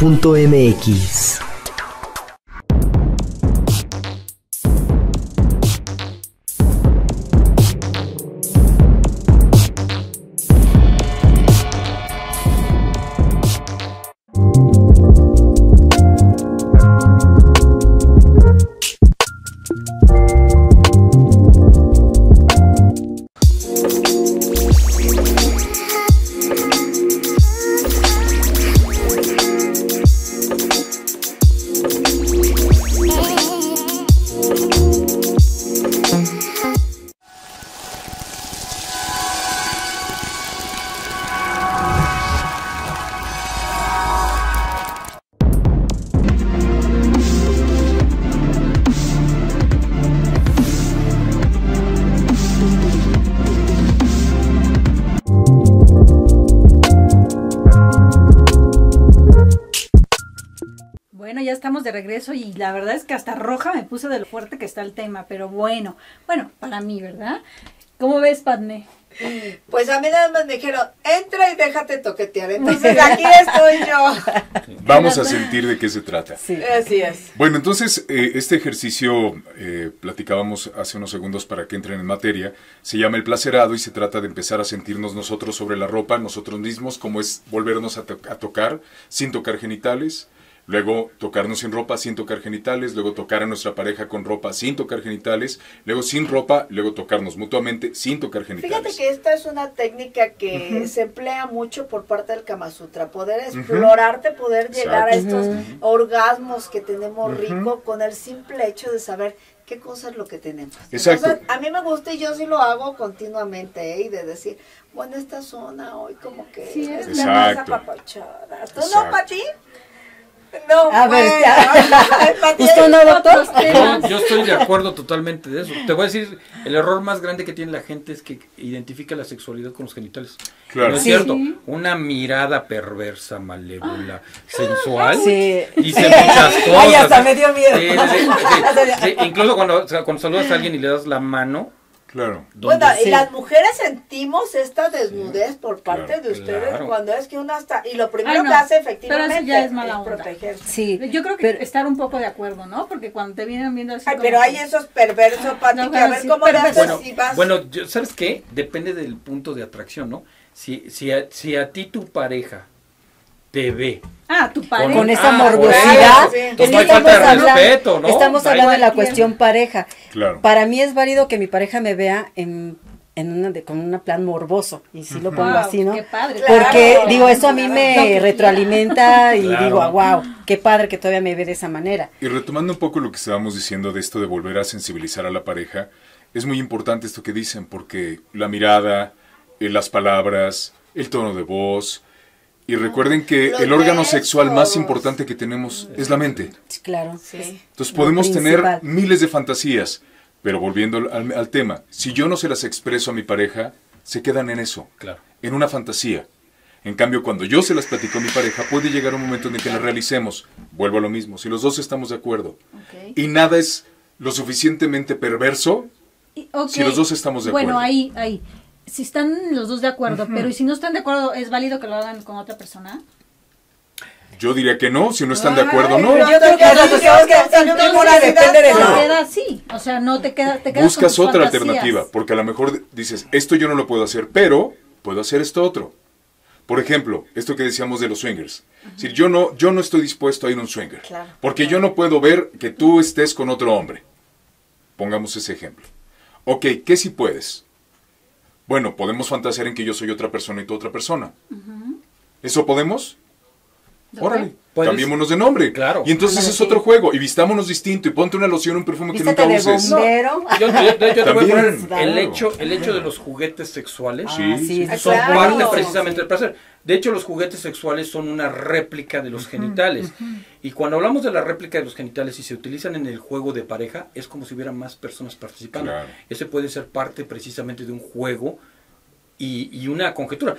y la verdad es que hasta roja me puse de lo fuerte que está el tema, pero bueno, bueno, para mí, ¿verdad? ¿Cómo ves, Padme? Pues a mí nada más me dijeron, entra y déjate toquetear. Entonces aquí estoy yo. Vamos a sentir de qué se trata. Sí. Así es. Bueno, entonces eh, este ejercicio, eh, platicábamos hace unos segundos para que entren en materia, se llama el placerado y se trata de empezar a sentirnos nosotros sobre la ropa, nosotros mismos, como es volvernos a, to- a tocar sin tocar genitales, luego tocarnos sin ropa sin tocar genitales, luego tocar a nuestra pareja con ropa sin tocar genitales, luego sin ropa, luego tocarnos mutuamente sin tocar genitales. Fíjate que esta es una técnica que se emplea mucho por parte del Kama Sutra, poder explorarte, poder llegar a estos orgasmos que tenemos rico con el simple hecho de saber qué cosa es lo que tenemos. Exacto. Entonces, a mí me gusta y yo sí lo hago continuamente, ¿eh? y de decir, bueno, esta zona hoy como que Sí, es la más apapachada. ¿Tú Exacto. no, Pati? No, A ver, bueno. ya. Pati, ¿Usted no, doctor? Yo, yo estoy de acuerdo totalmente de eso. Te voy a decir, el error más grande que tiene la gente es que identifica la sexualidad con los genitales. Claro. No es Sí. cierto. Una mirada perversa, malévola, sensual. Sí. Dice muchas cosas. Ay, hasta me dio miedo. Sí, sí, sí, sí. Sí, Incluso cuando, o sea, cuando saludas a alguien y le das la mano, Claro. Bueno, y las mujeres sentimos esta desnudez por parte claro, de ustedes claro. cuando es que uno está y lo primero Ay, no, que hace efectivamente ya es mala onda. protegerse. Sí, Yo creo que pero- estar un poco de acuerdo, ¿no? Porque cuando te vienen viendo así Ay, como pero hay esos perversos, Pati, No, que a bueno, ver sí, cómo haces Bueno, si vas. bueno yo- ¿sabes qué? Depende del punto de atracción, ¿no? Si, si, a, si a ti tu pareja te ve Ah, tu pareja. con esa Ah, morbosidad. bueno, sí. es Entonces que no hay falta de estamos hablando- respeto, ¿no? Estamos Hay hablando de la cuestión pareja. Claro. Para mí es válido que mi pareja me vea en, en una de, con un plan morboso, y sí lo pongo Wow, así, ¿no? Qué padre. Porque, Claro. digo, eso a mí me retroalimenta y Claro. digo, wow, qué padre que todavía me ve de esa manera. Y retomando un poco lo que estábamos diciendo de esto de volver a sensibilizar a la pareja, es muy importante esto que dicen, porque la mirada, eh, las palabras, el tono de voz, y recuerden que el órgano sexual más importante que tenemos es la mente. Claro. Sí. Entonces podemos tener miles de fantasías, pero volviendo al, al- tema, si yo no se las expreso a mi pareja, se quedan en eso, Claro. en una fantasía. En cambio, cuando yo se las platico a mi pareja, puede llegar un momento en el que las realicemos. Vuelvo a lo mismo, si los dos estamos de acuerdo. Ok. Y nada es lo suficientemente perverso Y- ok. Si los dos estamos de Bueno, acuerdo. ahí, ahí. Si están los dos de acuerdo, pero ¿y si no están de acuerdo, es válido que lo hagan con otra persona? Yo diría que no, si no están de acuerdo, Ay, no. yo creo que es que depende de queda así. O sea, no te queda, te quedas Buscas con otra fantasías. alternativa, porque a lo mejor dices, esto yo no lo puedo hacer, pero puedo hacer esto otro. Por ejemplo, esto que decíamos de los swingers. Es decir, yo no, yo no estoy dispuesto a ir a un swinger, Claro. porque yo no puedo ver que tú estés con otro hombre. Pongamos ese ejemplo. Ok, ¿qué si puedes? Bueno, podemos fantasear en que yo soy otra persona y tú otra persona. ¿Eso podemos? Órale, Puedes- cambiémonos de nombre. Claro. Y entonces es otro juego. Y vistámonos distinto. Y ponte una loción, un perfume que nunca de uses. bombero. Yo, yo- yo- yo te voy a poner el hecho, el hecho de los juguetes sexuales Ah, Sí, sí, sí, son claro. parte Sí. precisamente del placer. De hecho, los juguetes sexuales son una réplica de los genitales. Y cuando hablamos de la réplica de los genitales y se utilizan en el juego de pareja, es como si hubiera más personas participando. Claro. Ese puede ser parte precisamente de un juego y, y una conjetura.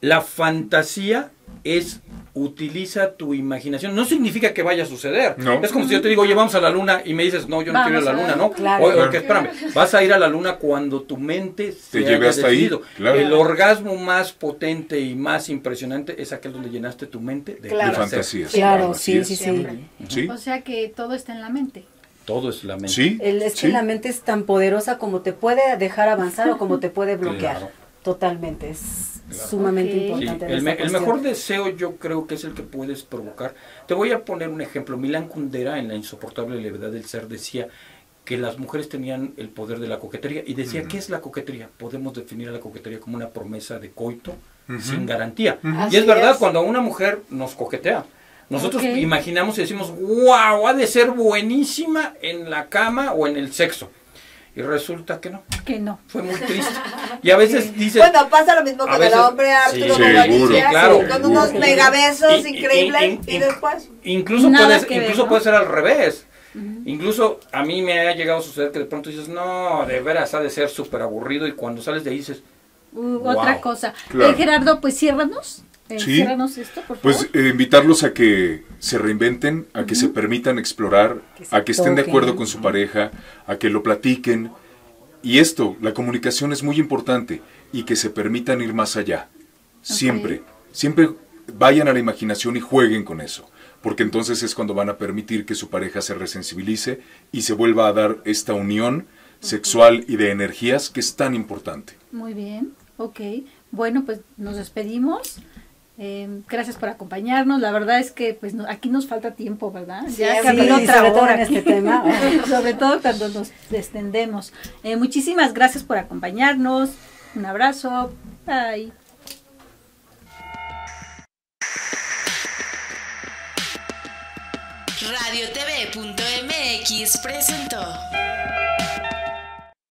La fantasía es utiliza tu imaginación. No significa que vaya a suceder. No. Es como si yo te digo, oye, vamos a la luna y me dices, no, yo no quiero ir a la luna, ¿no? Claro. Ok, espérame, vas a ir a la luna cuando tu mente se lleve haya hasta ahí, decidido. claro. El orgasmo más potente y más impresionante es aquel donde llenaste tu mente de, Claro. De fantasías. Claro, sí, sí, sí. O sea que todo está en la mente. Todo es la mente. sí. El, es que la mente es tan poderosa como te puede dejar avanzar o como te puede bloquear. Claro. Totalmente, es sumamente importante. el, me- el mejor deseo yo creo que es el que puedes provocar. Te voy a poner un ejemplo. Milán Kundera en La insoportable levedad del ser decía que las mujeres tenían el poder de la coquetería y decía, ¿qué es la coquetería? Podemos definir a la coquetería como una promesa de coito sin garantía. Y es verdad, es. cuando una mujer nos coquetea, nosotros imaginamos y decimos, wow, ha de ser buenísima en la cama o en el sexo. Y resulta que no, Que no. fue muy triste. Y a veces dices, Bueno, pasa lo mismo con veces- el hombre Arturo Sí, seguro, claro. con unos megabesos Y- increíbles y- y, y- después Incluso, puedes, que ver, incluso ¿no? puede ser al revés. Incluso a mí me ha llegado a suceder que de pronto dices, no, de veras ha de ser súper aburrido y cuando sales de ahí dices, Uh, Wow. Otra cosa. Claro. Eh, Gerardo, pues ciérranos. Eh, Sí. Ciérranos esto, por favor. Pues eh, invitarlos a que se reinventen, a que se permitan explorar, Que se a que estén de acuerdo con su pareja, a que lo platiquen. Y esto, la comunicación es muy importante y que se permitan ir más allá. Siempre, siempre vayan a la imaginación y jueguen con eso. Porque entonces es cuando van a permitir que su pareja se resensibilice y se vuelva a dar esta unión sexual y de energías que es tan importante. Muy bien, ok. Bueno, pues nos despedimos. Eh, gracias por acompañarnos. La verdad es que pues no- aquí nos falta tiempo, ¿verdad? Sí, ya sí, otra sobre todo hora en este tema. sobre todo cuando nos extendemos. Eh, muchísimas gracias por acompañarnos. Un abrazo. Bye. Radiotv.mx presentó